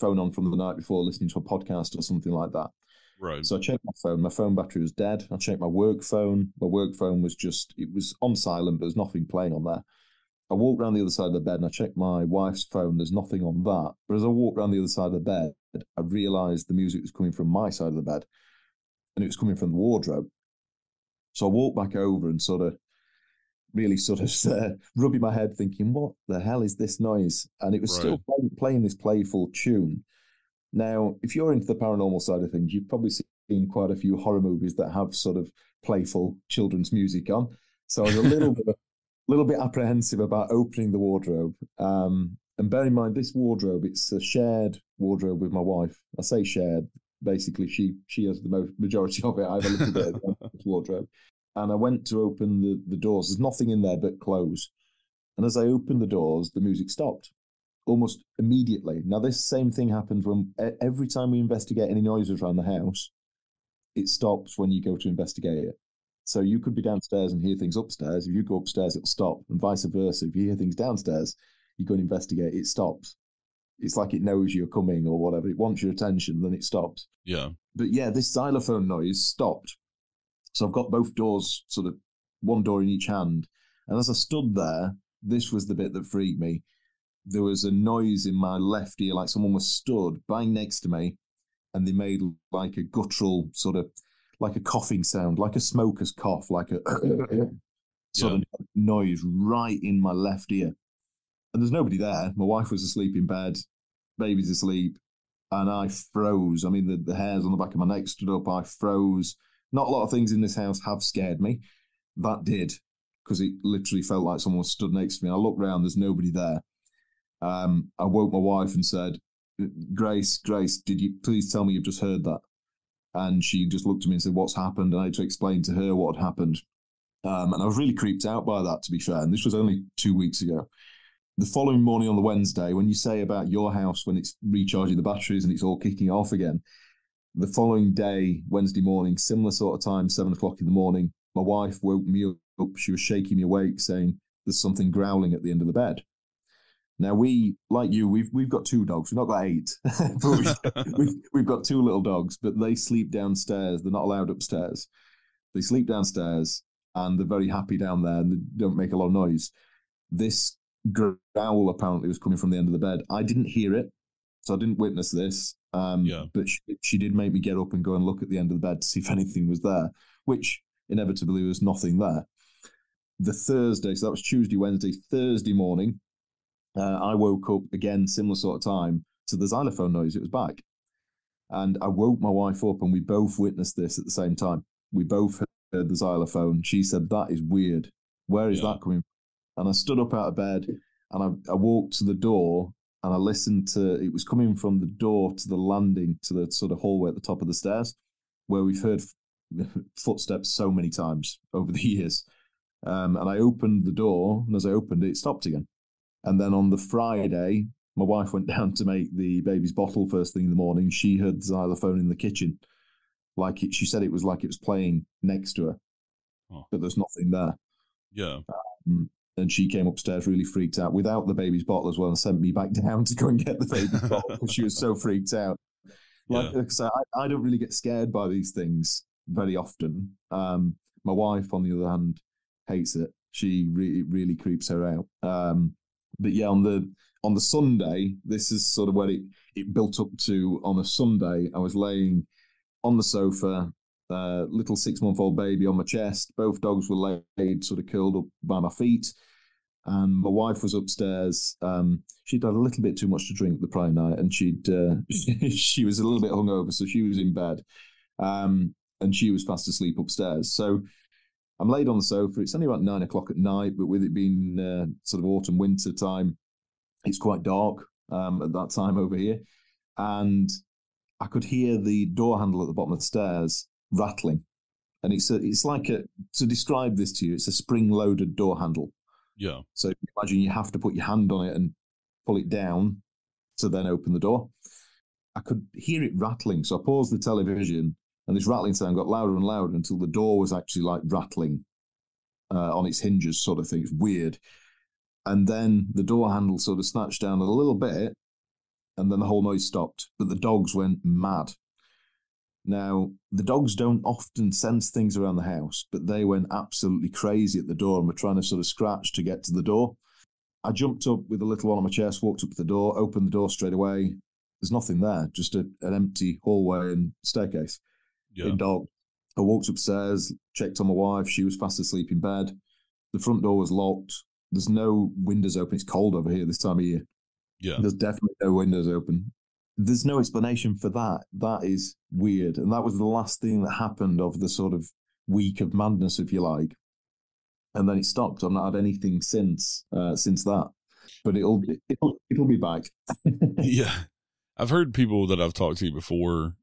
phone on from the night before listening to a podcast or something like that? Right. So I checked my phone. My phone battery was dead. I checked my work phone. My work phone was just, it was on silent, but there's nothing playing on there. I walked around the other side of the bed and I checked my wife's phone. There's nothing on that. But as I walked around the other side of the bed, I realized the music was coming from my side of the bed and it was coming from the wardrobe. So I walked back over and sort of really sort of uh, rubbing my head, thinking, what the hell is this noise? And it was right. still playing, playing this playful tune. Now, if you're into the paranormal side of things, you've probably seen quite a few horror movies that have sort of playful children's music on. So I was a little bit, little bit apprehensive about opening the wardrobe. Um, and bear in mind, this wardrobe, it's a shared wardrobe with my wife. I say shared, basically she she has the most majority of it. I have a little bit of the wardrobe. And I went to open the, the doors. There's nothing in there but clothes. And as I opened the doors, the music stopped almost immediately. Now, this same thing happens when every time we investigate any noises around the house, it stops when you go to investigate it. So you could be downstairs and hear things upstairs. If you go upstairs, it'll stop, and vice versa. If you hear things downstairs, you go and investigate, it stops. It's like it knows you're coming or whatever. It wants your attention, then it stops. Yeah. But yeah, this xylophone noise stopped. So I've got both doors, sort of one door in each hand. And as I stood there, this was the bit that freaked me. There was a noise in my left ear, like someone was stood bang next to me, and they made like a guttural sort of like a coughing sound, like a smoker's cough, like a sort yeah. of noise right in my left ear. And there's nobody there. My wife was asleep in bed, baby's asleep, and I froze. I mean, the, the hairs on the back of my neck stood up. I froze. Not a lot of things in this house have scared me. That did, because it literally felt like someone stood next to me. I looked around, there's nobody there. Um, I woke my wife and said, Grace, Grace, did you please tell me you've just heard that? And she just looked at me and said, What's happened? And I had to explain to her what had happened. Um, and I was really creeped out by that, to be fair. And this was only two weeks ago. The following morning on the Wednesday, when you say about your house when it's recharging the batteries and it's all kicking off again, the following day, Wednesday morning, similar sort of time, seven o'clock in the morning, my wife woke me up. She was shaking me awake, saying, There's something growling at the end of the bed. Now we, like you, we've we've got two dogs. We've not got eight, but we, we've, we've got two little dogs. But they sleep downstairs. They're not allowed upstairs. They sleep downstairs, and they're very happy down there, and they don't make a lot of noise. This growl apparently was coming from the end of the bed. I didn't hear it, so I didn't witness this. Um, yeah. But she, she did make me get up and go and look at the end of the bed to see if anything was there, which inevitably was nothing there. The Thursday, so that was Tuesday, Wednesday, Thursday morning, uh, I woke up again, similar sort of time to the xylophone noise. It was back. And I woke my wife up, and we both witnessed this at the same time. We both heard the xylophone. She said, That is weird. Where is yeah. that coming from? And I stood up out of bed and I, I walked to the door and I listened to it was coming from the door to the landing to the sort of hallway at the top of the stairs, where we've heard footsteps so many times over the years. Um, and I opened the door, and as I opened it, it stopped again. And then on the Friday, my wife went down to make the baby's bottle first thing in the morning. She heard the xylophone in the kitchen. Like it, she said, it was like it was playing next to her, oh. but there's nothing there. Yeah. Um, and she came upstairs really freaked out without the baby's bottle as well and sent me back down to go and get the baby's bottle because she was so freaked out. Like, yeah. so I, I don't really get scared by these things very often. Um, my wife, on the other hand, hates it. She really, really creeps her out. Um, but yeah, on the on the Sunday, this is sort of where it it built up to. On a Sunday, I was laying on the sofa, uh, little six month old baby on my chest. Both dogs were laid, sort of curled up by my feet. And my wife was upstairs. Um, she'd had a little bit too much to drink the prior night, and she'd uh, she was a little bit hungover, so she was in bed, um, and she was fast asleep upstairs. So I'm laid on the sofa. It's only about nine o'clock at night, but with it being uh, sort of autumn winter time, it's quite dark um, at that time over here, and I could hear the door handle at the bottom of the stairs rattling, and it's a, it's like a to describe this to you, it's a spring-loaded door handle. Yeah. So imagine you have to put your hand on it and pull it down to then open the door. I could hear it rattling, so I paused the television and this rattling sound got louder and louder until the door was actually like rattling uh, on its hinges, sort of thing. It's weird. And then the door handle sort of snatched down a little bit, and then the whole noise stopped. But the dogs went mad. Now, the dogs don't often sense things around the house, but they went absolutely crazy at the door and were trying to sort of scratch to get to the door. I jumped up with a little one on my chest, walked up to the door, opened the door straight away. There's nothing there, just a, an empty hallway and staircase. Yeah. In dog. I walked upstairs, checked on my wife. She was fast asleep in bed. The front door was locked. There's no windows open. It's cold over here this time of year. Yeah. There's definitely no windows open. There's no explanation for that. That is weird. And that was the last thing that happened of the sort of week of madness, if you like. And then it stopped. I've not had anything since uh, since that. But it'll it'll it'll be back. yeah. I've heard people that I've talked to before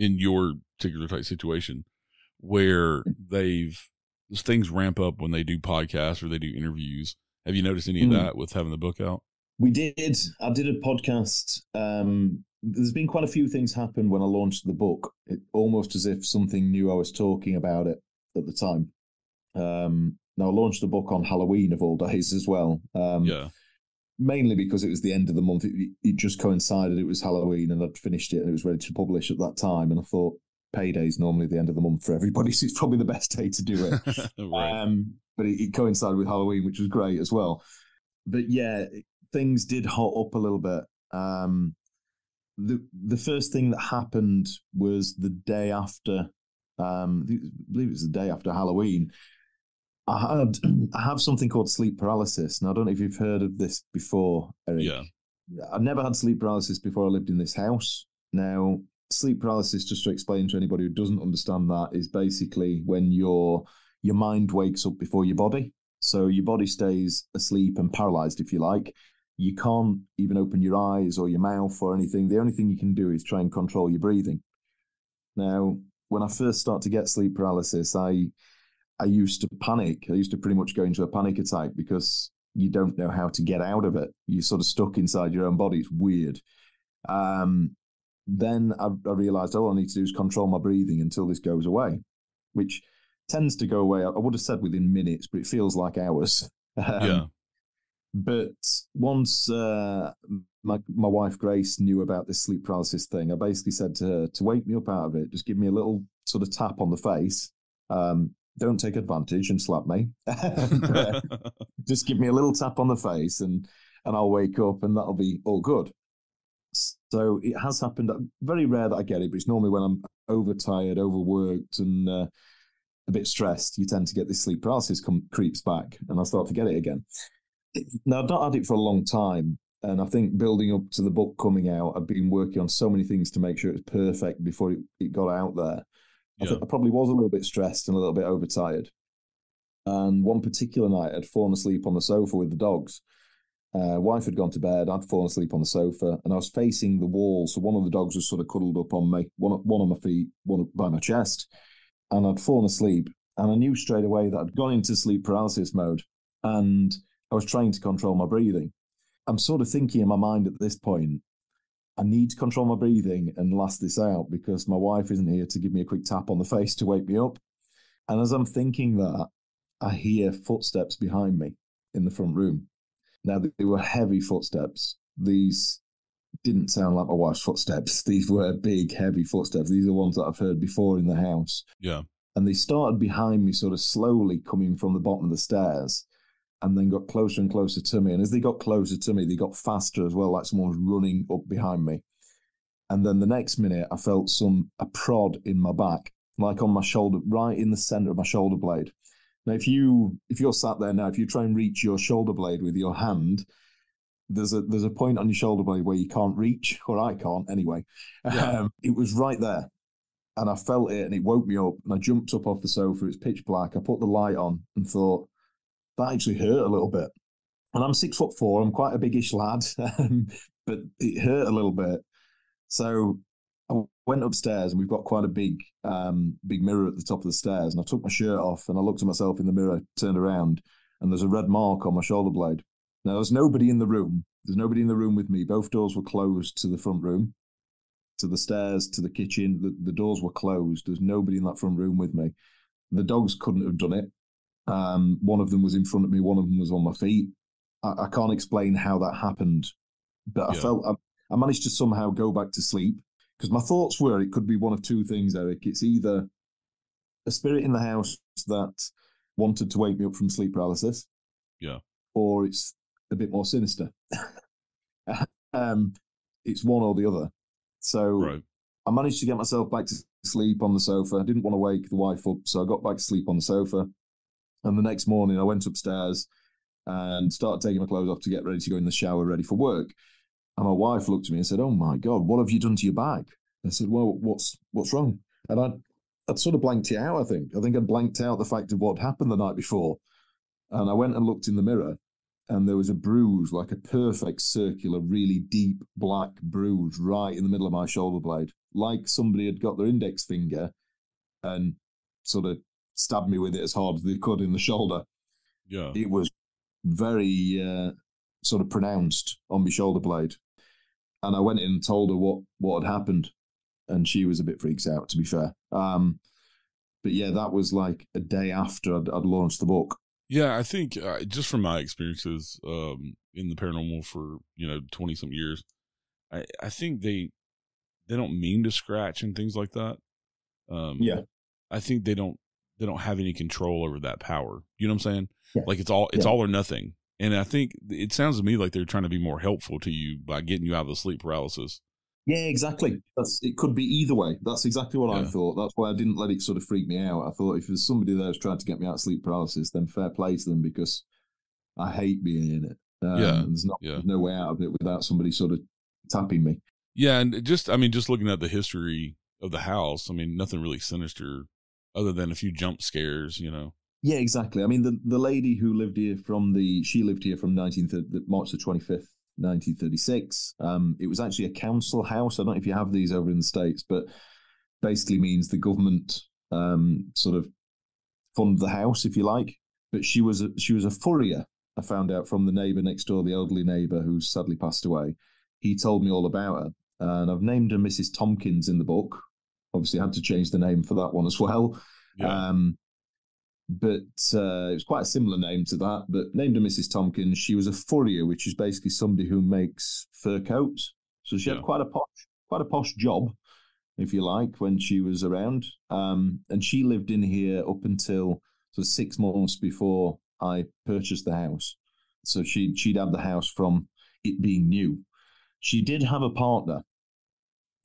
in your particular type situation where they've things ramp up when they do podcasts or they do interviews. Have you noticed any of Mm. that with having the book out? We did. I did a podcast. Um, there's been quite a few things happen when I launched the book. It, almost as if something new I was talking about it at the time. Um, now I launched the book on Halloween of all days as well. Um, Yeah. Mainly because it was the end of the month. It, it just coincided. It was Halloween, and I'd finished it, and it was ready to publish at that time. And I thought payday's normally the end of the month for everybody, so it's probably the best day to do it. right. Um, but it, it coincided with Halloween, which was great as well. But yeah, things did hot up a little bit. Um, the the first thing that happened was the day after. Um, I believe it was the day after Halloween. I had I have something called sleep paralysis. Now I don't know if you've heard of this before, Eric. Yeah. I've never had sleep paralysis before I lived in this house. Now, sleep paralysis, just to explain to anybody who doesn't understand that, is basically when your your mind wakes up before your body. So your body stays asleep and paralyzed, if you like. You can't even open your eyes or your mouth or anything. The only thing you can do is try and control your breathing. Now, when I first start to get sleep paralysis, I I used to panic. I used to pretty much go into a panic attack because you don't know how to get out of it. You're sort of stuck inside your own body. It's weird. Um, then I, I realized all I need to do is control my breathing until this goes away, which tends to go away. I would have said within minutes, but it feels like hours. Um, yeah. But once uh, my my wife Grace knew about this sleep paralysis thing, I basically said to her to wake me up out of it. Just give me a little sort of tap on the face. Um, don't take advantage and slap me. just give me a little tap on the face, and and I'll wake up, and that'll be all good. So it has happened. Very rare that I get it, but it's normally when I'm overtired, overworked, and uh, a bit stressed. You tend to get this sleep paralysis come, creeps back, and I start to get it again. Now I've not had it for a long time, and I think building up to the book coming out, I've been working on so many things to make sure it's perfect before it, it got out there. I, Yeah. think I probably was a little bit stressed and a little bit overtired. And one particular night, I'd fallen asleep on the sofa with the dogs. Uh, wife had gone to bed. I'd fallen asleep on the sofa, and I was facing the wall. So one of the dogs was sort of cuddled up on me, one one on my feet, one by my chest, and I'd fallen asleep. And I knew straight away that I'd gone into sleep paralysis mode, and I was trying to control my breathing. I'm sort of thinking in my mind at this point, I need to control my breathing and last this out because my wife isn't here to give me a quick tap on the face to wake me up. And as I'm thinking that, I hear footsteps behind me in the front room. Now, they were heavy footsteps. These didn't sound like my wife's footsteps. These were big, heavy footsteps. These are ones that I've heard before in the house. yeah. And they started behind me, sort of slowly coming from the bottom of the stairs, and then got closer and closer to me. And as they got closer to me, they got faster as well, like someone was running up behind me. And then the next minute, I felt some a prod in my back, like on my shoulder, right in the center of my shoulder blade. Now, if you if you're sat there now, if you try and reach your shoulder blade with your hand, there's a there's a point on your shoulder blade where you can't reach, or I can't anyway. Yeah. Um, it was right there, and I felt it, and it woke me up, and I jumped up off the sofa. It's pitch black. I put the light on and thought that actually hurt a little bit. And I'm six foot four. I'm quite a biggish lad, um, but it hurt a little bit. So I went upstairs, and we've got quite a big, um, big mirror at the top of the stairs. And I took my shirt off, and I looked at myself in the mirror, turned around, and there's a red mark on my shoulder blade. Now there's nobody in the room. There's nobody in the room with me. Both doors were closed to the front room, to the stairs, to the kitchen. The, the doors were closed. There's nobody in that front room with me. The dogs couldn't have done it. Um, one of them was in front of me. One of them was on my feet. I, I can't explain how that happened, but I felt I, I managed to somehow go back to sleep because my thoughts were it could be one of two things, Eric. It's either a spirit in the house that wanted to wake me up from sleep paralysis, Yeah. or it's a bit more sinister. um, it's one or the other. So Right. I managed to get myself back to sleep on the sofa. I didn't want to wake the wife up, so I got back to sleep on the sofa. And the next morning, I went upstairs and started taking my clothes off to get ready to go in the shower, ready for work. And my wife looked at me and said, "Oh my God, what have you done to your bag?" I said, "Well, what's what's wrong?" And I'd I'd sort of blanked it out. I think I think I'd blanked out the fact of what happened the night before. And I went and looked in the mirror, and there was a bruise, like a perfect circular, really deep black bruise right in the middle of my shoulder blade, like somebody had got their index finger and sort of stabbed me with it as hard as they could in the shoulder. Yeah. It was very uh, sort of pronounced on my shoulder blade. And I went in and told her what, what had happened. And she was a bit freaked out, to be fair. Um, but yeah, that was like a day after I'd, I'd launched the book. Yeah, I think uh, just from my experiences um, in the paranormal for you know twenty some years, I I think they they don't mean to scratch and things like that. Um, Yeah. I think they don't they don't have any control over that power. You know what I'm saying? Yeah. Like it's all it's Yeah. all or nothing. And I think it sounds to me like they're trying to be more helpful to you by getting you out of the sleep paralysis. Yeah, exactly. That's it. Could be either way. That's exactly what I thought. That's why I didn't let it sort of freak me out. I thought if there's somebody there who's trying to get me out of sleep paralysis, then fair play to them because I hate being in it. Um, Yeah, there's not yeah. there's no way out of it without somebody sort of tapping me. Yeah, and just I mean, just looking at the history of the house, I mean, nothing really sinister other than a few jump scares. You know. Yeah, exactly. I mean, the the lady who lived here from the she lived here from 1930, March the twenty fifth, nineteen thirty six. Um, it was actually a council house. I don't know if you have these over in the states, but basically means the government um sort of fund the house, if you like. But she was a, she was a furrier. I found out from the neighbour next door, the elderly neighbour who sadly passed away. He told me all about her, and I've named her Mrs. Tompkins in the book. Obviously, I had to change the name for that one as well. Yeah. Um, but uh, it was quite a similar name to that. But named her Mrs. Tompkins. She was a furrier, which is basically somebody who makes fur coats. So she Yeah. had quite a posh, quite a posh job, if you like, when she was around. Um, and she lived in here up until so six months before I purchased the house. So she she'd had the house from it being new. She did have a partner,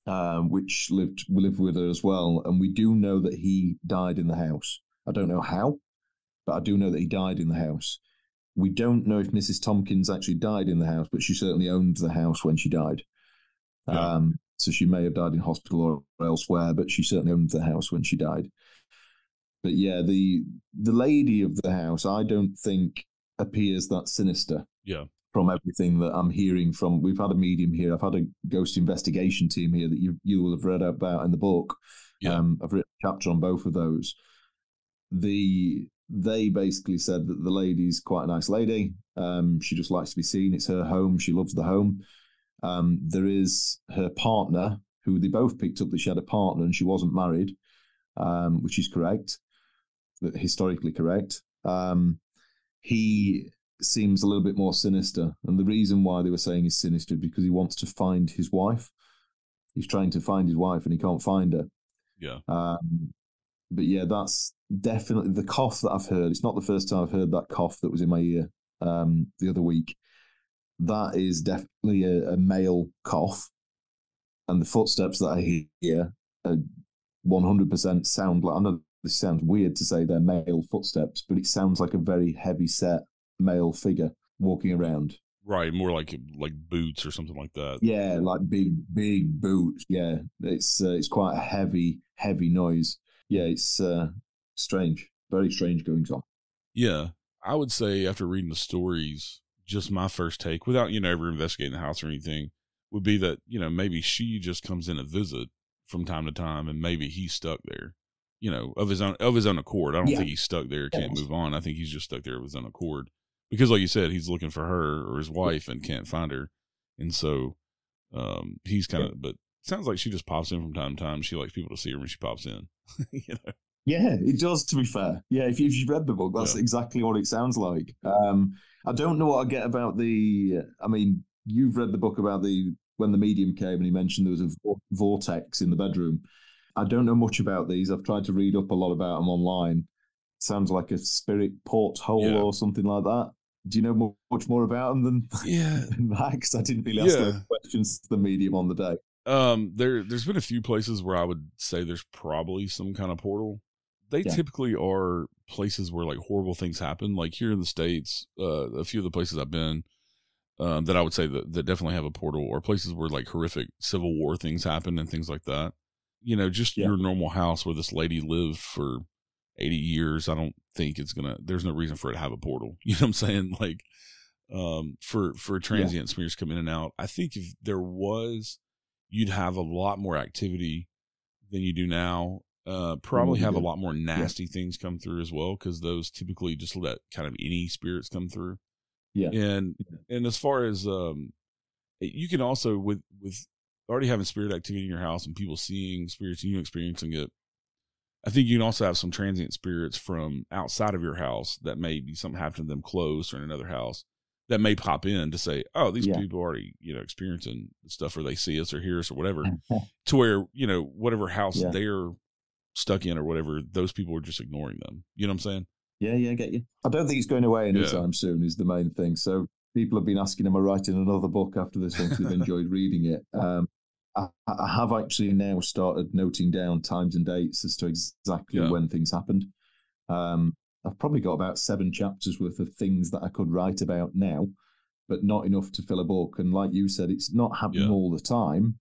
um, which lived lived with her as well, and we do know that he died in the house. I don't know how, but I do know that he died in the house. We don't know if Mrs. Tompkins actually died in the house, but she certainly owned the house when she died. Yeah. Um, so she may have died in hospital or elsewhere, but she certainly owned the house when she died. But yeah, the the lady of the house, I don't think appears that sinister Yeah. From everything that I'm hearing from. We've had a medium here. I've had a ghost investigation team here that you you will have read about in the book. Yeah. Um, I've written a chapter on both of those. The they basically said that the lady's quite a nice lady. Um, she just likes to be seen. It's her home. She loves the home. Um, there is her partner, who they both picked up that she had a partner and she wasn't married, um, which is correct, historically correct. Um, he seems a little bit more sinister, and the reason why they were saying he's sinister is because he wants to find his wife. He's trying to find his wife and he can't find her. Yeah. Um, but yeah, that's definitely the cough that I've heard. It's not the first time I've heard that cough that was in my ear um, the other week. That is definitely a, a male cough, and the footsteps that I hear are one hundred percent sound like. I know this sounds weird to say they're male footsteps, but it sounds like a very heavy set male figure walking around. Right. More like like boots or something like that. Yeah, like big, big boots. Yeah, it's uh, it's quite a heavy, heavy noise. Yeah, it's uh, strange, very strange goings on. Yeah. I would say after reading the stories, just my first take, without, you know, ever investigating the house or anything, would be that, you know, maybe she just comes in a visit from time to time and maybe he's stuck there. You know, of his own of his own accord. I don't Yeah. think he's stuck there, can't Yes. move on. I think he's just stuck there of his own accord. Because like you said, he's looking for her or his wife and can't find her. And so um he's kind of but sounds like she just pops in from time to time. She likes people to see her when she pops in. you know. Yeah, it does. To be fair, yeah. If, you- if you've read the book, that's Yeah. exactly what it sounds like. Um, I don't know what I get about the. I mean, you've read the book about the when the medium came and he mentioned there was a vortex in the bedroom. I don't know much about these. I've tried to read up a lot about them online. Sounds like a spirit porthole Yeah. or something like that. do you know much more about them than, Yeah. than that? Because I didn't really ask Yeah. those questions to the medium on the day. Um, there, there's been a few places where I would say there's probably some kind of portal. They Yeah. typically are places where like horrible things happen. Like here in the states, uh, a few of the places I've been, um, that I would say that, that definitely have a portal, or places where like horrific civil war things happen and things like that. You know, just Yeah. your normal house where this lady lived for 80 years. I don't think it's gonna. There's no reason for it to have a portal. You know what I'm saying? Like, um, for for transient smears come in and out. I think if there was, you'd have a lot more activity than you do now. Uh, probably have a lot more nasty things come through as well because those typically just let kind of any spirits come through. Yeah. And Yeah. and as far as um, you can also with with already having spirit activity in your house and people seeing spirits and you experiencing it. I think you can also have some transient spirits from outside of your house that may be something happened to them close or in another house that may pop in to say, "Oh, these Yeah. people are already you know experiencing stuff, or they see us or hear us or whatever." to where you know whatever house Yeah. they're stuck in or whatever, those people are just ignoring them. You know what I'm saying? Yeah, yeah, I get you. I don't think it's going away anytime soon. Is the main thing. So people have been asking, "Am I writing another book after this one?" 'cause they've enjoyed reading it. Um, I, I have actually now started noting down times and dates as to exactly Yeah. when things happened. Um, I've probably got about seven chapters worth of things that I could write about now, but not enough to fill a book. And like you said, it's not happening Yeah. all the time.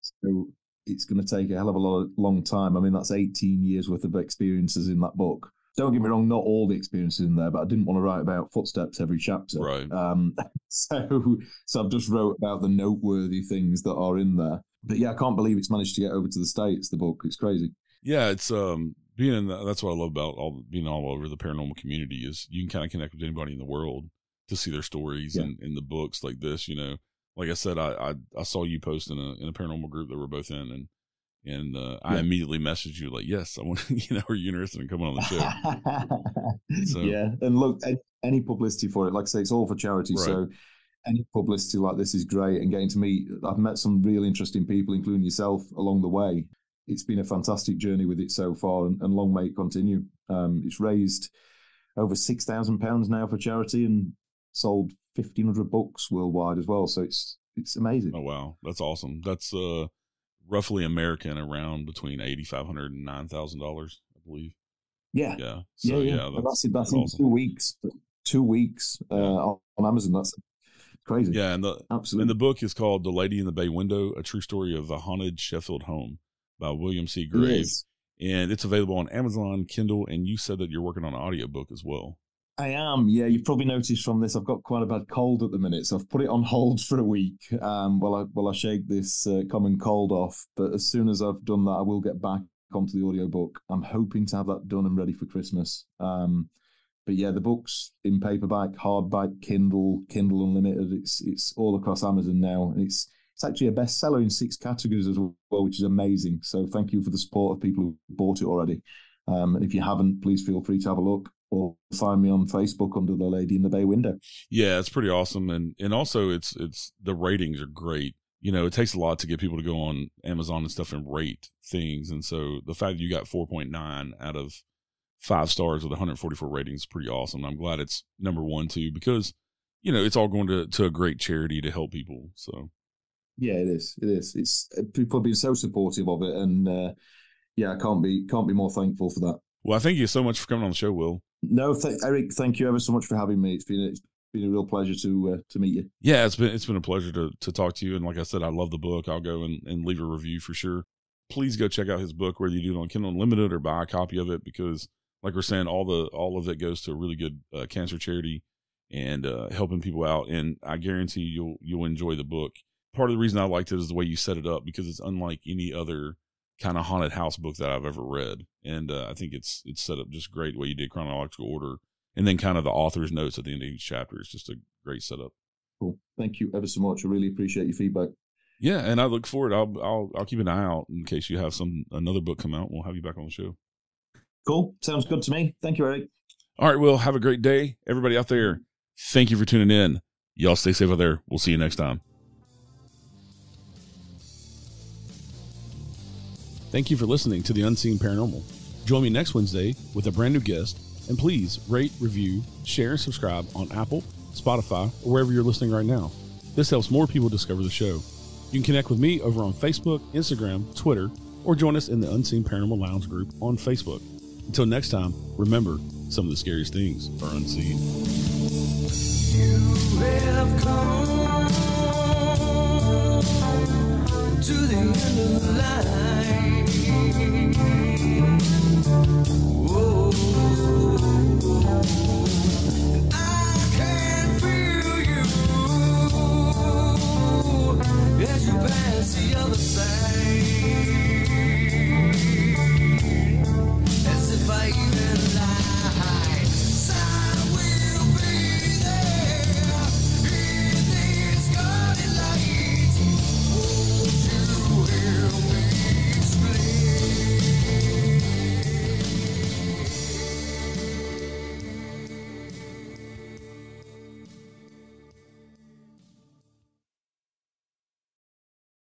So it's going to take a hell of a lot, long time. I mean, that's 18 years worth of experiences in that book. Don't get me wrong, not all the experiences in there, but I didn't want to write about footsteps every chapter. Right. Um, so, so I've just wrote about the noteworthy things that are in there. But yeah, I can't believe it's managed to get over to the states. The book, it's crazy. Yeah, it's um being in the, that's what I love about all being all over the paranormal community is you can kind of connect with anybody in the world to see their stories Yeah. and in the books like this. You know, like I said, I I, I saw you post in a in a paranormal group that we're both in, and and uh, I immediately messaged you like, yes, I want you know, are you interested in coming on the show? So- yeah, and look, any, any publicity for it, like I say, it's all for charity. Right. So any publicity like this is great, and getting to meet, I've met some really interesting people, including yourself, along the way. It's been a fantastic journey with it so far, and, and long may it continue. Um, it's raised over six thousand pounds now for charity, and sold fifteen hundred books worldwide as well. So it's it's amazing. Oh wow, that's awesome. That's uh roughly American around between eighty five hundred and nine thousand dollars, I believe. Yeah, Yeah. yeah, So yeah. yeah, And that's. That's, that's in two weeks. Two weeks uh, on, on Amazon. That's crazy. Yeah, and the absolutely. and the book is called The Lady in the Bay Window: A True Story of the Haunted Sheffield Home by William C. It And it's available on Amazon, Kindle, and you said that you're working on an audiobook as well. I am. Yeah, you've probably noticed from this, I've got quite a bad cold at the minute, so I've put it on hold for a week um, while I while I shake this uh, common cold off. But as soon as I've done that, I will get back onto the audiobook. I'm hoping to have that done and ready for Christmas. Um, but yeah, the book's in paperback, hardback, Kindle, Kindle Unlimited. It's it's all across Amazon now, and it's it's actually a bestseller in six categories as well, which is amazing. So thank you for the support of people who bought it already. Um, and if you haven't, please feel free to have a look or find me on Facebook under the Lady in the Bay window. Yeah, it's pretty awesome, and and also it's it's the ratings are great. You know, it takes a lot to get people to go on Amazon and stuff and rate things, and so the fact that you got 4.9 out of five stars with 144 ratings pretty awesome. I'm glad it's number one too because you know it's all going to to a great charity to help people. So Yeah, it is. It is. It's uh, people have been so supportive of it, and uh, yeah, I can't be can't be more thankful for that. well, I thank you so much for coming on the show, Will. No, th- Eric, thank you ever so much for having me. It's been it's been a real pleasure to uh, to meet you. Yeah, it's been it's been a pleasure to to talk to you. And like I said, I love the book. I'll go and, and leave a review for sure. Please go check out his book, whether you do it on Kindle Unlimited or buy a copy of it, because like we're saying, all the all of it goes to a really good uh, cancer charity and uh, helping people out. And I guarantee you'll you'll enjoy the book. Part of the reason I liked it is the way you set it up because it's unlike any other kind of haunted house book that I've ever read. And uh, I think it's it's set up just great the way you did chronological order, and then kind of the author's notes at the end of each chapter. It's just a great setup. Cool. Thank you ever so much. I really appreciate your feedback. Yeah, and I look forward. I'll I'll I'll keep an eye out in case you have some another book come out. We'll have you back on the show. Cool. Sounds good to me. Thank you, Eric. All right, Will. Have a great day, everybody out there. Thank you for tuning in. Y'all stay safe out there. We'll see you next time. Thank you for listening to the Unseen Paranormal. Join me next Wednesday with a brand new guest, and please rate, review, share, and subscribe on Apple, Spotify, or wherever you're listening right now. This helps more people discover the show. You can connect with me over on Facebook, Instagram, Twitter, or join us in the Unseen Paranormal Lounge group on Facebook. Until next time, remember some of the scariest things are unseen. You have come to the end of the line. Whoa. I can feel you as you pass the other side. like